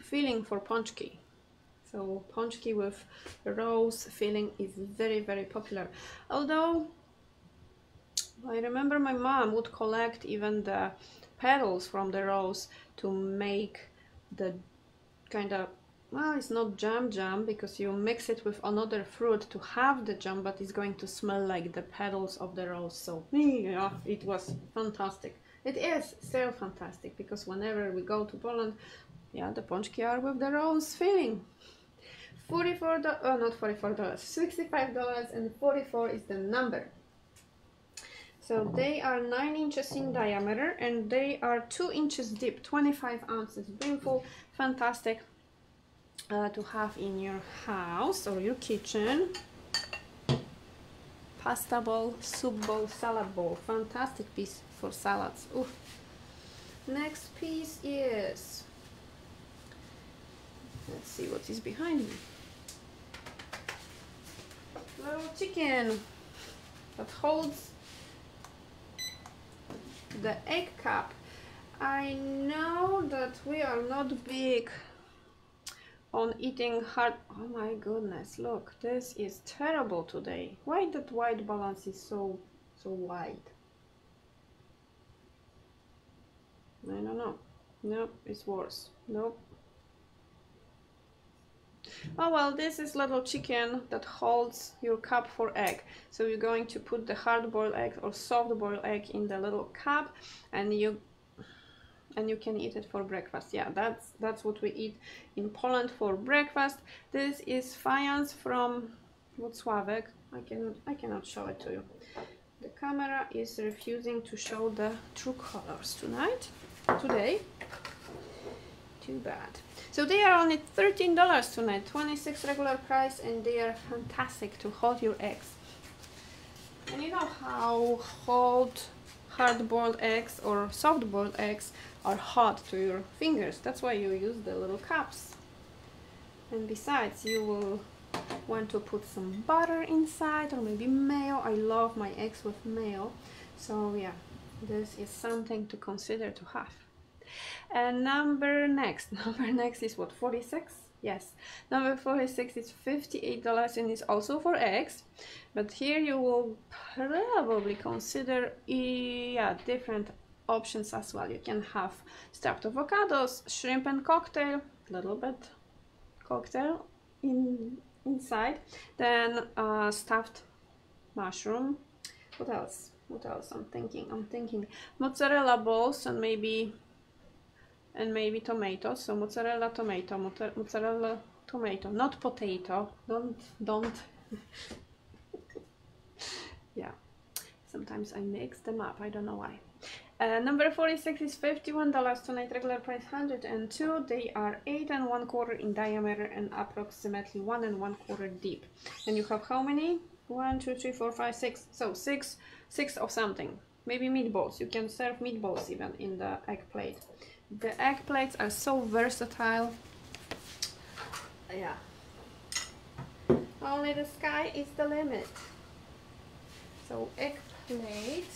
filling for pączki. So pączki with rose filling is very very popular. Although I remember my mom would collect even the petals from the rose to make the kind of well it's not jam jam because you mix it with another fruit to have the jam but it's going to smell like the petals of the rose. So yeah it was fantastic. It is so fantastic because whenever we go to poland yeah the pączki are with the rose filling 44 dollars oh not 44 dollars 65 dollars and 44 is the number so they are 9 inches in diameter and they are 2 inches deep, 25 ounces brimful. Fantastic uh, to have in your house or your kitchen. Pasta bowl, soup bowl, salad bowl. Fantastic piece for salads. Ooh. Next piece is, let's see what is behind me. Little chicken that holds the egg cup. I know that we are not big on eating hard. Oh my goodness look this is terrible today. Why that white balance is so so wide? I don't know. Nope it's worse. Nope oh well this is little chicken that holds your cup for egg. So you're going to put the hard boiled egg or soft boiled egg in the little cup and you and you can eat it for breakfast. Yeah that's that's what we eat in Poland for breakfast. This is faience from Włocławek I can I cannot show it to you. The camera is refusing to show the true colors tonight. Today too bad so they are only $13 tonight, 26 regular price, and they are fantastic to hold your eggs. And you know how hot hard-boiled eggs or soft-boiled eggs are hot to your fingers. That's why you use the little cups. And besides, you will want to put some butter inside or maybe mayo. I love my eggs with mayo. So yeah, this is something to consider to have. And number next, (laughs) number next is what, 46? Yes, number 46 is $58 and it's also for eggs. But here you will probably consider yeah, different options as well. You can have stuffed avocados, shrimp and cocktail, little bit cocktail in inside, then uh, stuffed mushroom. What else? What else? I'm thinking. I'm thinking mozzarella balls and maybe and maybe tomatoes. So mozzarella tomato, mozzarella tomato, not potato. Don't, don't. (laughs) yeah, sometimes I mix them up. I don't know why. Uh, number 46 is $51 tonight, regular price 102. They are 8 and 1 quarter in diameter and approximately 1 and 1 quarter deep. And you have how many? 1, 2, 3, 4, 5, 6. So 6, 6 of something. Maybe meatballs. You can serve meatballs even in the egg plate. The egg plates are so versatile. Yeah. Only the sky is the limit. So egg plate.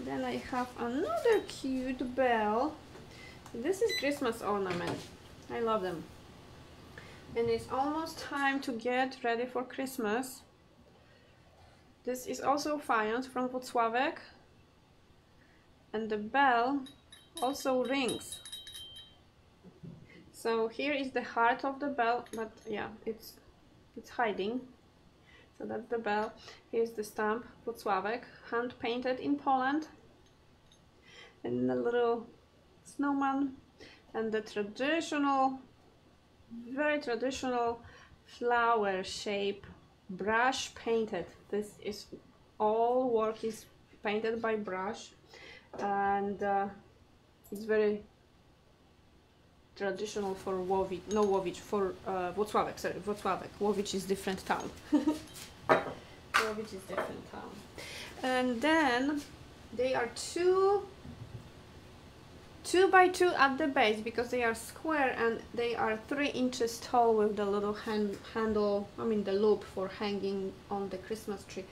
Then I have another cute bell. This is Christmas ornament. I love them. And it's almost time to get ready for Christmas. This is also faience from Włocławek. And the bell also rings. So here is the heart of the bell but yeah it's it's hiding. So that's the bell. Here's the stamp Włocławek hand painted in Poland. And the little snowman. And the traditional very traditional flower shape brush painted. This is all work is painted by brush. And uh, it's very traditional for Łowicz, no Łowicz, for uh, Włocławek, sorry, Włocławek. Łowicz is different town. (laughs) Łowicz is different town. And then they are two two by two at the base because they are square and they are three inches tall with the little hand handle I mean the loop for hanging on the Christmas tree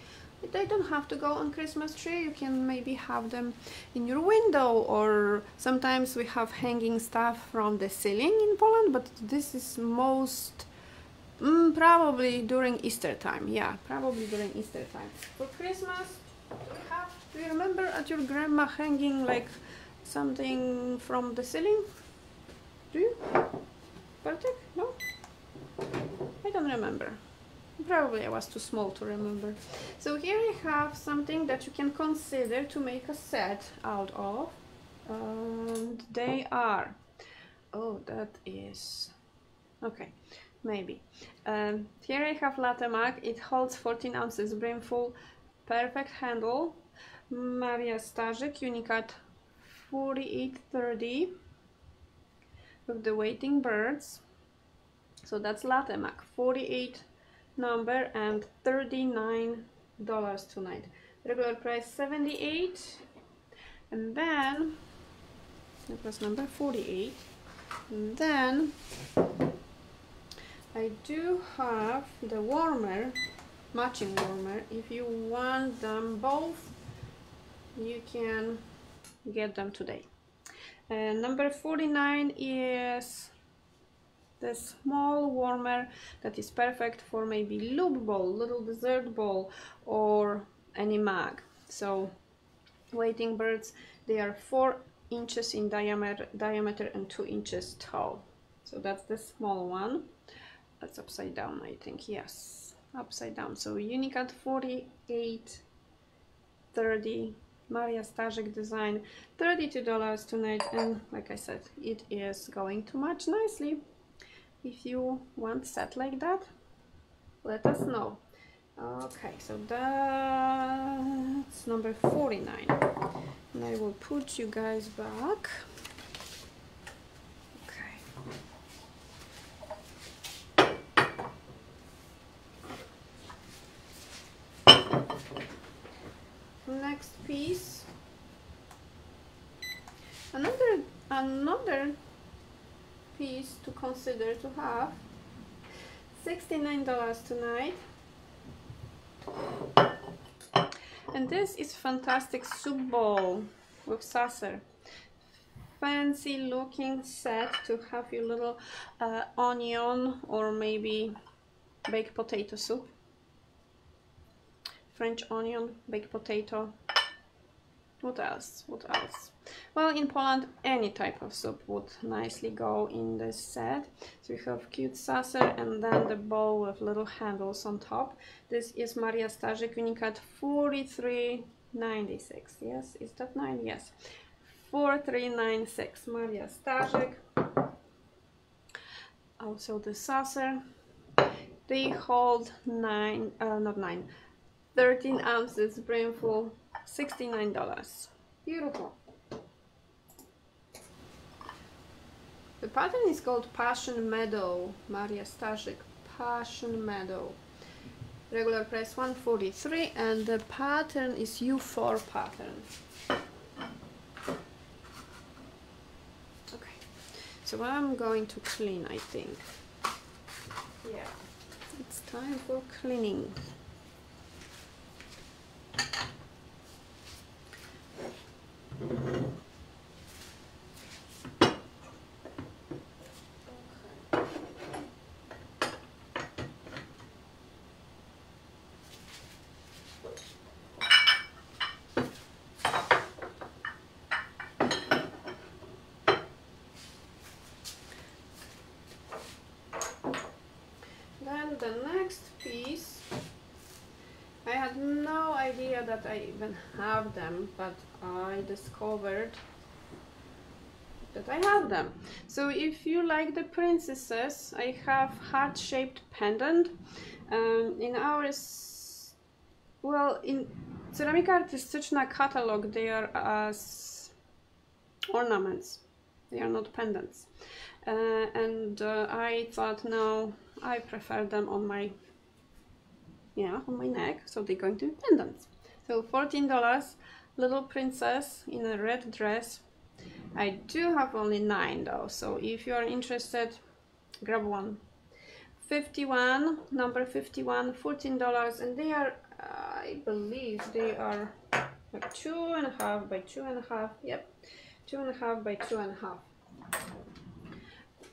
they don't have to go on Christmas tree. You can maybe have them in your window or sometimes we have hanging stuff from the ceiling in Poland, but this is most mm, probably during Easter time. Yeah, probably during Easter time. For Christmas, have, do you remember at your grandma hanging like something from the ceiling? Do you? Bartek? No? I don't remember. Probably I was too small to remember. So here I have something that you can consider to make a set out of. And they are... Oh, that is... Okay, maybe. Um, here I have latte mug. It holds 14 ounces brimful. Perfect handle. Maria Starzyk Unikat 4830 with the waiting birds. So that's latte mug. 48 number and 39 dollars tonight. Regular price 78 and then was number 48 and then I do have the warmer matching warmer. If you want them both you can get them today. And number 49 is the small warmer that is perfect for maybe loop bowl, little dessert bowl or any mug. So waiting birds, they are 4 inches in diameter, diameter and 2 inches tall. So that's the small one. That's upside down, I think. Yes, upside down. So Unikat 48, 30, Maria Starzyk design, $32 tonight. And like I said, it is going to match nicely if you want set like that let us know. Okay so that's number 49 and I will put you guys back. Okay. Next piece. Another another piece to consider to have. $69 tonight. And this is fantastic soup bowl with saucer. Fancy looking set to have your little uh, onion or maybe baked potato soup. French onion, baked potato, what else? What else? Well, in Poland, any type of soup would nicely go in this set. So we have cute saucer and then the bowl with little handles on top. This is Maria Starzyk Unikat 4396. Yes, is that 9? Yes. 4396 Maria Starzyk. Also the saucer. They hold 9, uh, not 9, 13 ounces brimful $69. Beautiful. The pattern is called Passion Meadow, Maria Starzyk, Passion Meadow. Regular price 143 and the pattern is U4 pattern. Okay, so I'm going to clean I think. Yeah, it's time for cleaning. Then the next piece I had no idea that I even have them, but I discovered that I have them. So if you like the princesses, I have heart-shaped pendant. Um, in ours, well, in Ceramika Artystyczna catalog, they are as ornaments. They are not pendants. Uh, and uh, I thought, no, I prefer them on my yeah, on my neck, so they're going to be pendants. So $14, little princess in a red dress. I do have only nine though, so if you are interested, grab one. 51, number 51, $14, and they are I believe they are like two and a half by two and a half. Yep, two and a half by two and a half.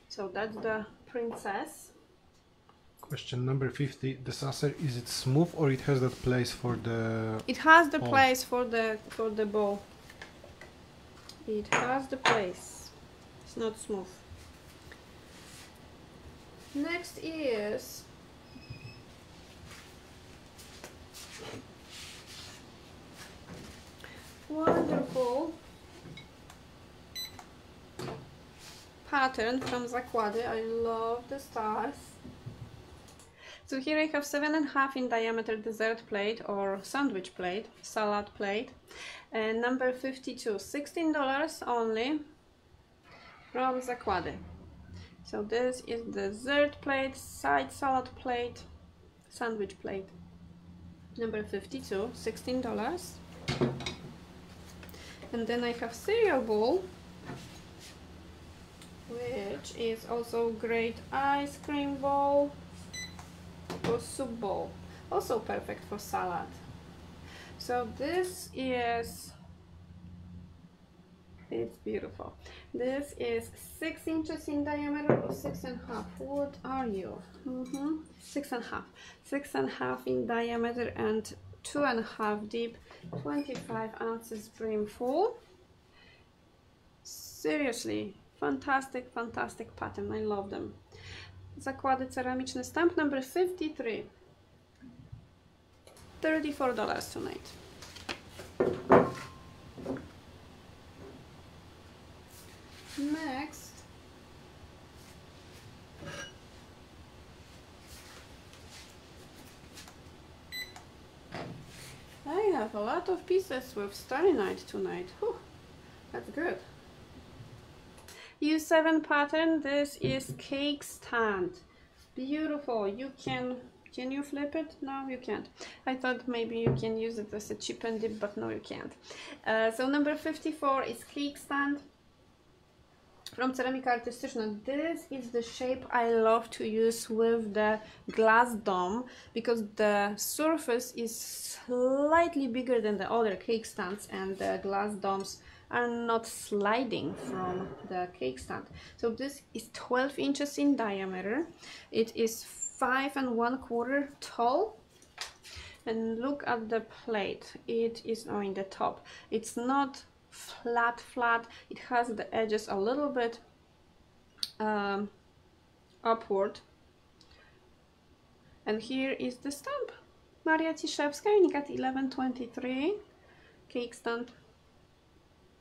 So that's the princess. Question number 50. The saucer, is it smooth or it has that place for the... It has the Oh. place for the for the bow. It has the place. It's not smooth. Next is wonderful pattern from Zakłady. I love the stars. So here I have seven and a half in diameter dessert plate or sandwich plate, salad plate, and number 52, $16 only from Zakłady. So this is dessert plate, side salad plate, sandwich plate. Number 52, $16. And then I have cereal bowl, which is also great ice cream bowl or soup bowl also perfect for salad. So this is it's beautiful. This is six inches in diameter or six and a half? What are you? Mm-hmm. six and a half. Six and a half in diameter and two and a half deep. 25 ounces brimful seriously fantastic fantastic pattern. I love them zakłady ceramiczne stamp number 53 $34 tonight next I have a lot of pieces with Starry Night tonight. Whew, that's good. U7 pattern. This is cake stand. Beautiful. You can can you flip it? No, you can't. I thought maybe you can use it as a chip and dip, but no, you can't. Uh, so number 54 is cake stand from Ceramika Artystyczna. This is the shape I love to use with the glass dome because the surface is slightly bigger than the other cake stands and the glass domes are not sliding from the cake stand. So this is 12 inches in diameter. It is five and one quarter tall. And look at the plate. It is on the top. It's not flat flat. It has the edges a little bit um, upward. And here is the stamp. Maria Ciszewska, Unikat 1123. Cake stand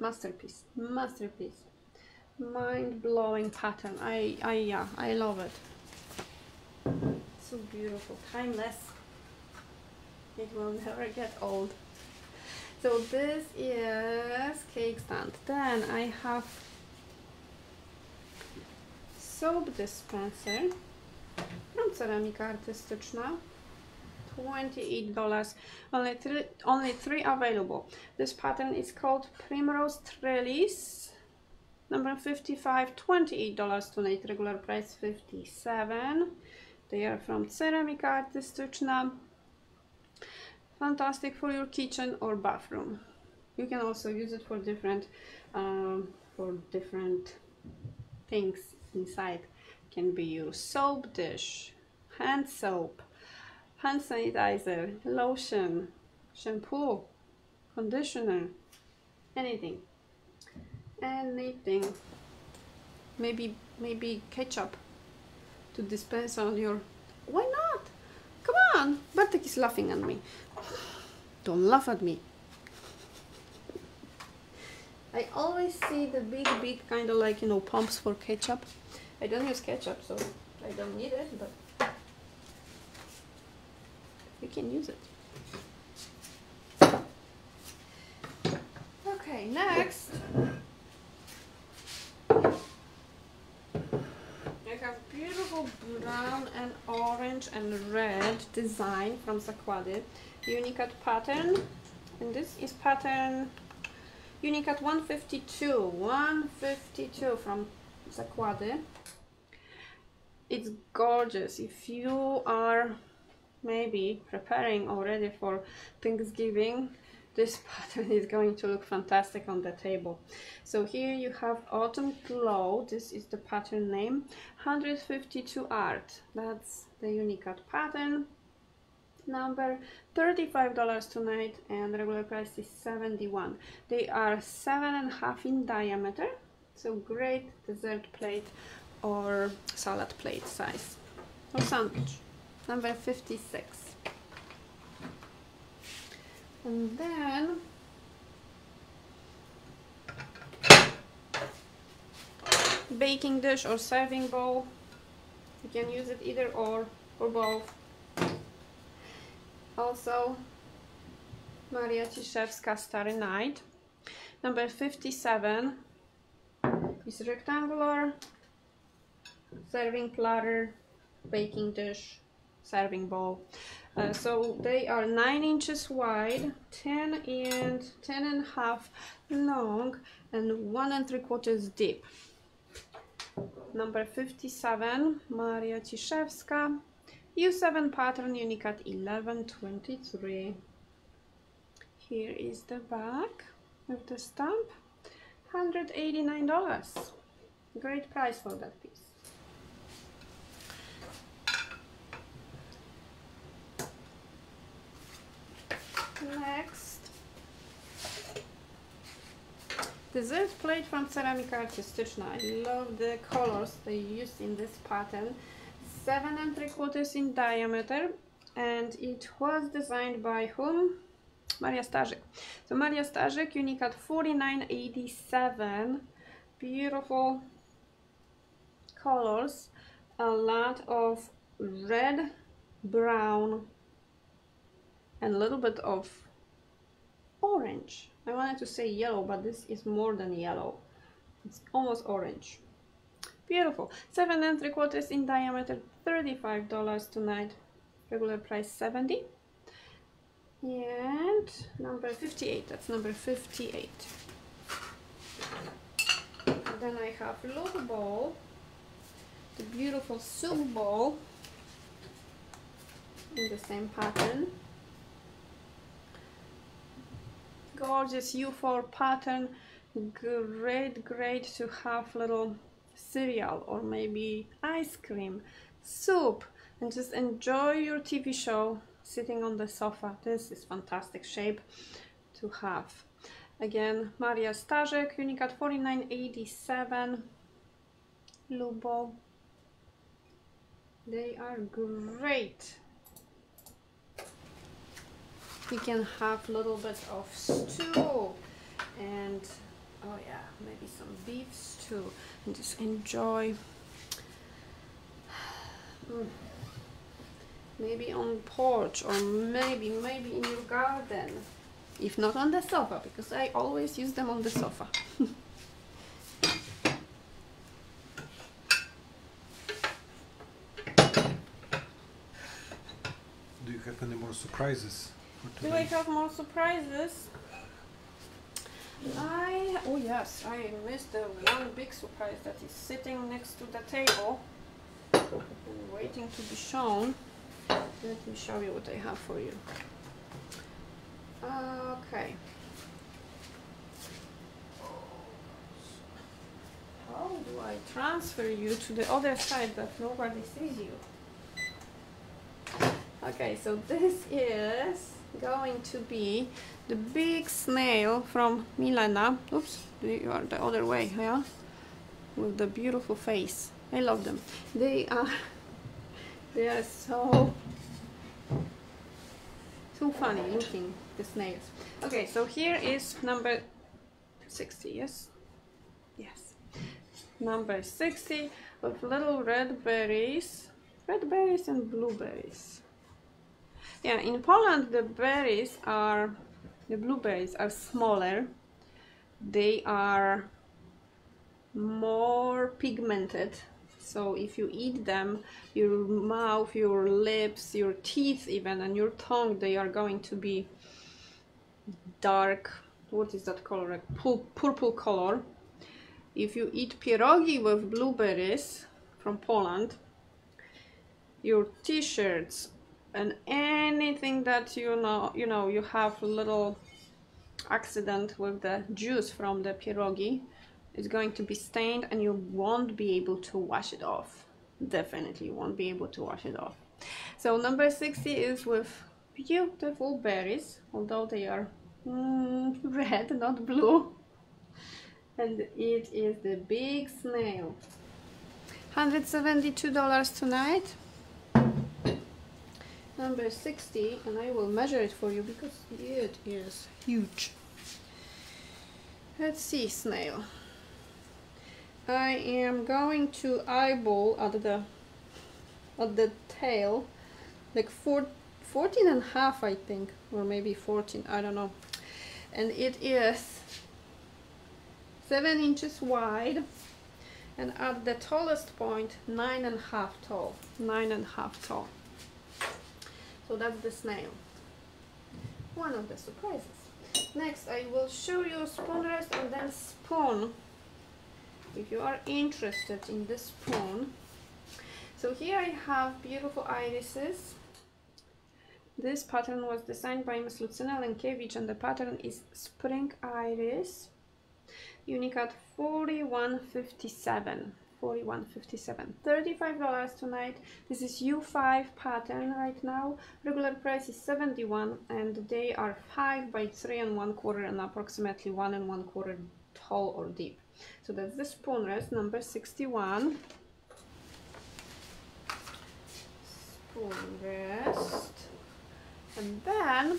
masterpiece. Masterpiece. Mind-blowing pattern. I i yeah i love it. So beautiful. Timeless. It will never get old. So this is cake stand. Then i have soap dispenser. From ceramika artystyczna $28 only three only three available. This pattern is called primrose trellis. Number 55 $28 tonight regular price 57 they are from ceramika artystyczna fantastic for your kitchen or bathroom. You can also use it for different um, for different things inside. Can be your soap dish hand soap hand sanitizer, lotion, shampoo, conditioner, anything, anything. Maybe maybe ketchup to dispense on your. Why not? Come on! Bartek is laughing at me. (sighs) Don't laugh at me. I always see the big, big kind of like you know pumps for ketchup. I don't use ketchup, so I don't need it, but we can use it. Okay, next. I have beautiful brown and orange and red design from Zakłady. Unikat pattern. And this is pattern Unikat 152. 152 from Zakłady. It's gorgeous. If you are maybe preparing already for Thanksgiving, this (laughs) pattern is going to look fantastic on the table. So here you have Autumn Glow. This is the pattern name. 152 art. That's the Unikat pattern. Number $35 tonight and regular price is 71 They are seven and a half in diameter. So great dessert plate or salad plate size or sandwich. Number 56. And then baking dish or serving bowl. You can use it either or or both. Also Maria Ciszewska Starry Night. Number 57 is rectangular serving platter, baking dish, serving bowl. Uh, so they are 9 inches wide, 10 and 10 and a half long, and 1 and 3 quarters deep. Number 57, Maria Ciszewska, U7 pattern, Unikat 1123. Here is the back with the stamp, $189. Great price for that piece. Next, dessert plate from Ceramika Artystyczna. I love the colors they used in this pattern. Seven and three quarters in diameter, and it was designed by whom? Maria Starzyk. So Maria Starzyk, at 4987. Beautiful colors. A lot of red, brown, and a little bit of orange. I wanted to say yellow, but this is more than yellow. It's almost orange. Beautiful. Seven and three quarters in diameter, $35 tonight. Regular price 70 And number 58, that's number 58. then I have little ball, the beautiful soup ball in the same pattern gorgeous U4 pattern great great to have little cereal or maybe ice cream soup and just enjoy your TV show sitting on the sofa. This is fantastic shape to have. Again Maria Starzyk Unikat 4987 Lubo. They are great we can have a little bit of stew and oh yeah maybe some beef stew and just enjoy mm. maybe on porch or maybe maybe in your garden if not on the sofa because I always use them on the sofa (laughs) Do you have any more surprises? Do I have more surprises? I oh yes, I missed the one big surprise that is sitting next to the table waiting to be shown. Let me show you what I have for you. Okay. How do I transfer you to the other side that nobody sees you? Okay, so this is going to be the big snail from Milena. Oops, you are the other way, yeah? With the beautiful face. I love them. They are, (laughs) they are so, so funny looking, the snails. Okay, so here is number 60, yes? Yes. Number 60 with little red berries, red berries and blueberries. Yeah, in Poland the berries are, the blueberries are smaller. They are more pigmented. So if you eat them, your mouth, your lips, your teeth even, and your tongue, they are going to be dark, what is that color? Purple color. If you eat pierogi with blueberries from Poland, your t-shirts and anything that you know you know you have a little accident with the juice from the pierogi is going to be stained and you won't be able to wash it off. Definitely won't be able to wash it off. So number 60 is with beautiful berries although they are mm, (laughs) red not blue. And it is the big snail. $172 tonight number 60 and I will measure it for you because it is huge. Let's see snail. I am going to eyeball at the at the tail like four, 14 and a half I think or maybe 14 I don't know. And it is 7 inches wide and at the tallest point nine and a half tall nine and a half tall so that's the snail. One of the surprises. Next I will show you spoon rest and then spoon. If you are interested in the spoon. So here I have beautiful irises. This pattern was designed by Ms. Lucyna Lenkiewicz and the pattern is Spring Iris. Unikat 4157. 41.57 $35 tonight. This is u5 pattern right now. Regular price is 71 and they are 5 by 3 and 1 quarter and approximately 1 and 1 quarter tall or deep. So that's the spoon rest number 61 spoon rest and then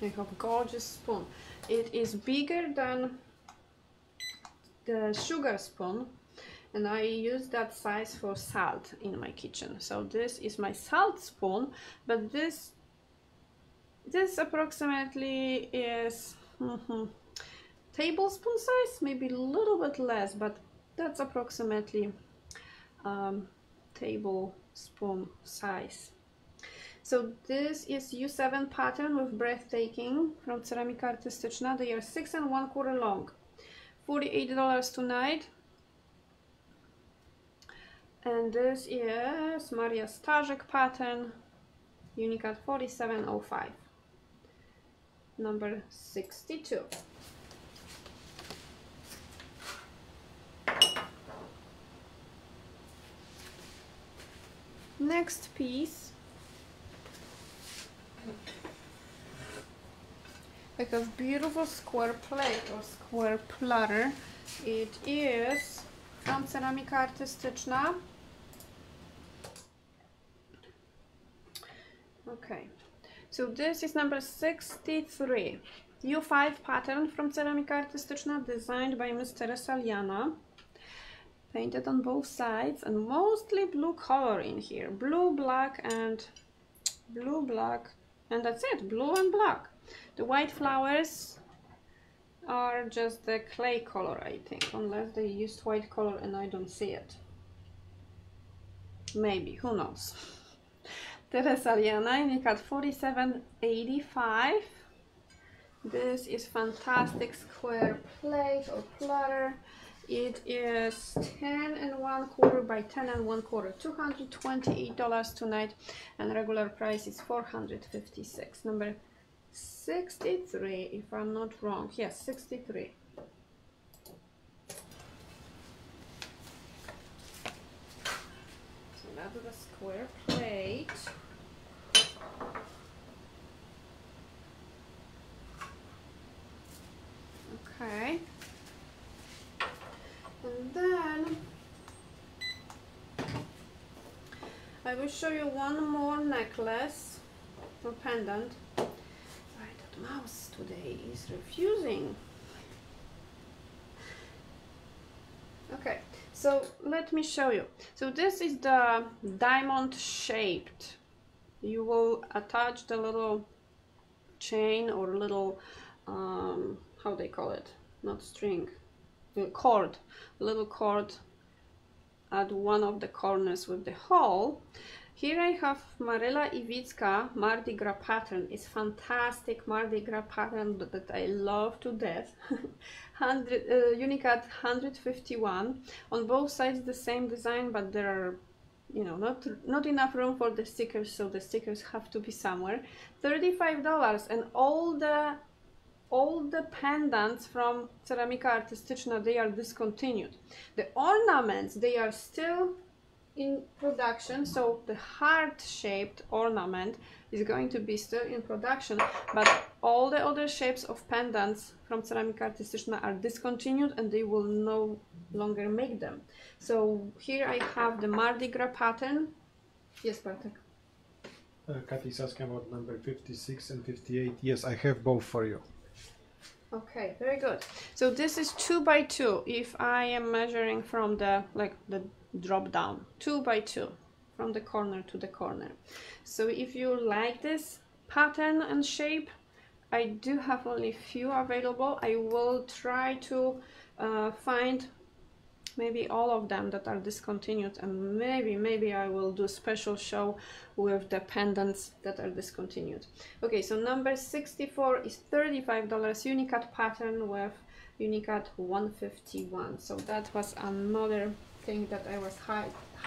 I have gorgeous spoon. It is bigger than the sugar spoon and I use that size for salt in my kitchen so this is my salt spoon but this this approximately is mm -hmm, tablespoon size maybe a little bit less but that's approximately um, tablespoon size so this is U7 pattern with breathtaking from Ceramika Artystyczna. They are six and one quarter long. $48 tonight and this is Maria Starzyk pattern Unikat 4705 number 62 next piece. Like a beautiful square plate or square platter it is from Ceramika Artystyczna Okay, so this is number 63. U5 pattern from Ceramika Artystyczna designed by Ms. Teresa Liana. Painted on both sides and mostly blue color in here. Blue, black and blue, black and that's it, blue and black. The white flowers are just the clay color I think, unless they used white color and I don't see it. Maybe, who knows. (laughs) Teresa Liana Unikat 4785. This is fantastic square plate or platter. It is 10 and 1 quarter by 10 and 1 quarter. $228 tonight and regular price is 456 Number 63 if I'm not wrong. Yes, 63. So that's the square plate. Okay. And then I will show you one more necklace or pendant. Mouse today is refusing. Okay, so let me show you. So this is the diamond shaped. You will attach the little chain or little um, how they call it not string cord little cord at one of the corners with the hole here I have Marela Iwicka Mardi Gras pattern. It's fantastic Mardi Gras pattern that I love to death. (laughs) 100, uh, Unikat 151. On both sides the same design, but there are you know not not enough room for the stickers so the stickers have to be somewhere $35 and all the all the pendants from Ceramika Artystyczna they are discontinued the ornaments they are still in production so the heart shaped ornament is going to be still in production but all the other shapes of pendants from Ceramika Artystyczna are discontinued and they will no longer make them so here I have the Mardi Gras pattern yes Bartek Uh, Kathy asking about number 56 and 58. Yes, I have both for you. Okay, very good. So this is two by two. If I am measuring from the like the drop down, two by two, from the corner to the corner. So if you like this pattern and shape, I do have only few available. I will try to uh, find maybe all of them that are discontinued and maybe maybe I will do special show with the pendants that are discontinued okay so number 64 is $35 Unikat pattern with Unikat 151 so that was another thing that I was hi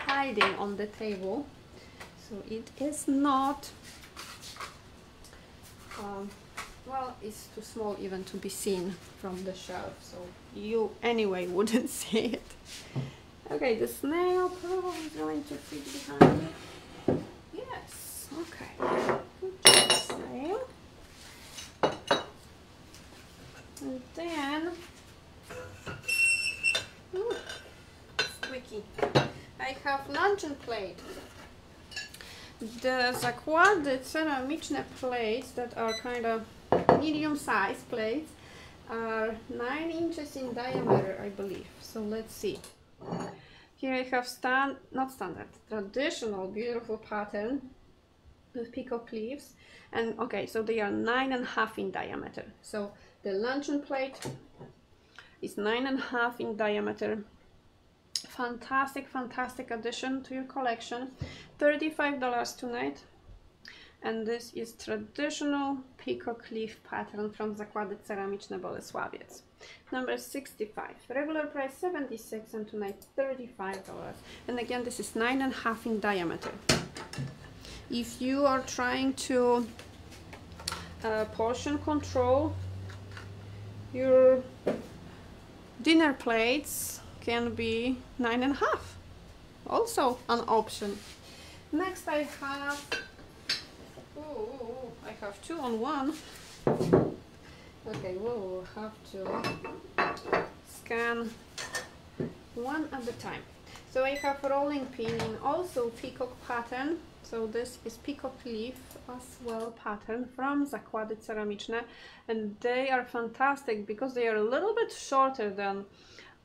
hiding on the table. So it is not um, well it's too small even to be seen from the shelf so you anyway (laughs) wouldn't see it. Okay the snail probably is going to fit behind it yes. Okay. Snail. And then I have luncheon plate. The zakłady ceramiczne plates that are kind of medium sized plates are 9 inches in diameter I believe. So let's see. Here I have stand not standard traditional beautiful pattern with peacock leaves. And okay so they are nine and a half in diameter. So the luncheon plate is nine and a half in diameter fantastic fantastic addition to your collection $35 tonight and this is traditional peacock leaf pattern from Zakłady Ceramiczne Bolesławiec. Number 65, regular price 76 and tonight $35. And again, this is nine and a half in diameter. If you are trying to uh, portion control, your dinner plates can be nine and a half. Also an option. Next I have Ooh, I have two on one. Okay, we'll have to scan one at a time. So I have rolling pin in also peacock pattern. So this is peacock leaf as well pattern from Zakłady Ceramiczne and they are fantastic because they are a little bit shorter than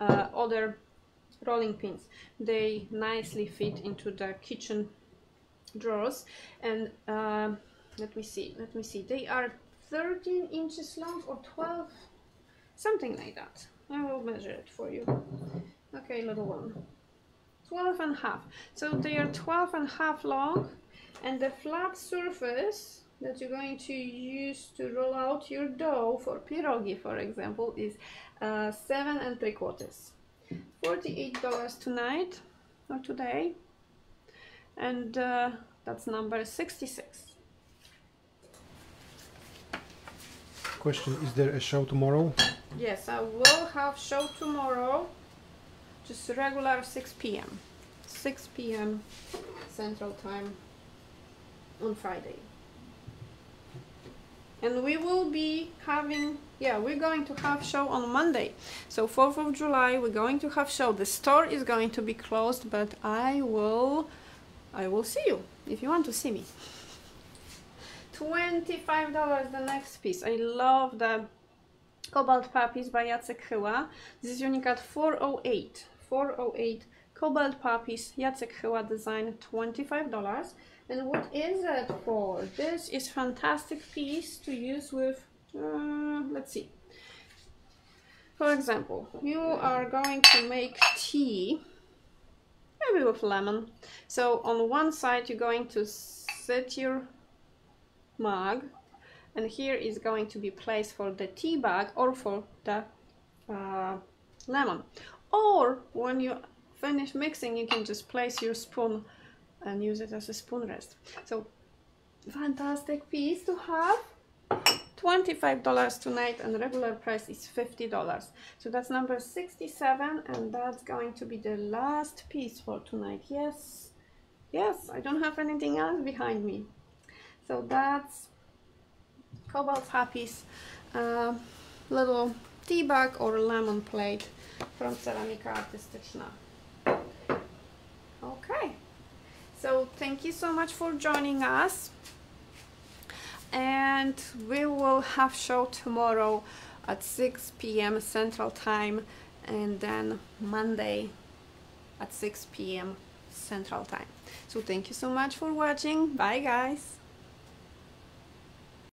uh, other rolling pins. They nicely fit into the kitchen drawers. And uh, let me see let me see. They are 13 inches long or 12 something like that. I will measure it for you. Okay little one. 12 and a half. So they are 12 and a half long and the flat surface that you're going to use to roll out your dough for pierogi for example is uh, seven and three quarters. 48 dollars tonight or today. And uh, that's number 66 Question Is there a show tomorrow? yes i will have show tomorrow just regular 6 p.m 6 p.m central time on friday. And we will be having yeah we're going to have show on monday. So 4th of july we're going to have show. The store is going to be closed but i will i will see you if you want to see me. $25 the next piece. I love the cobalt puppies by Jacek this is Unikat 408 408 cobalt puppies Jacek design $25 and what is it for? This is fantastic piece to use with, uh, let's see. For example, you are going to make tea, maybe with lemon. So on one side you're going to set your mug and here is going to be place for the tea bag or for the uh, lemon. Or when you finish mixing you can just place your spoon and use it as a spoon rest. So fantastic piece to have. $25 tonight and regular price is $50 so that's number 67 and that's going to be the last piece for tonight. Yes. Yes I don't have anything else behind me. So that's Cobalt Happy's uh, little tea bag or lemon plate from Ceramika Artystyczna okay. So thank you so much for joining us and we will have show tomorrow at 6 p.m. Central Time and then Monday at 6 p.m. Central Time. So thank you so much for watching. Bye guys.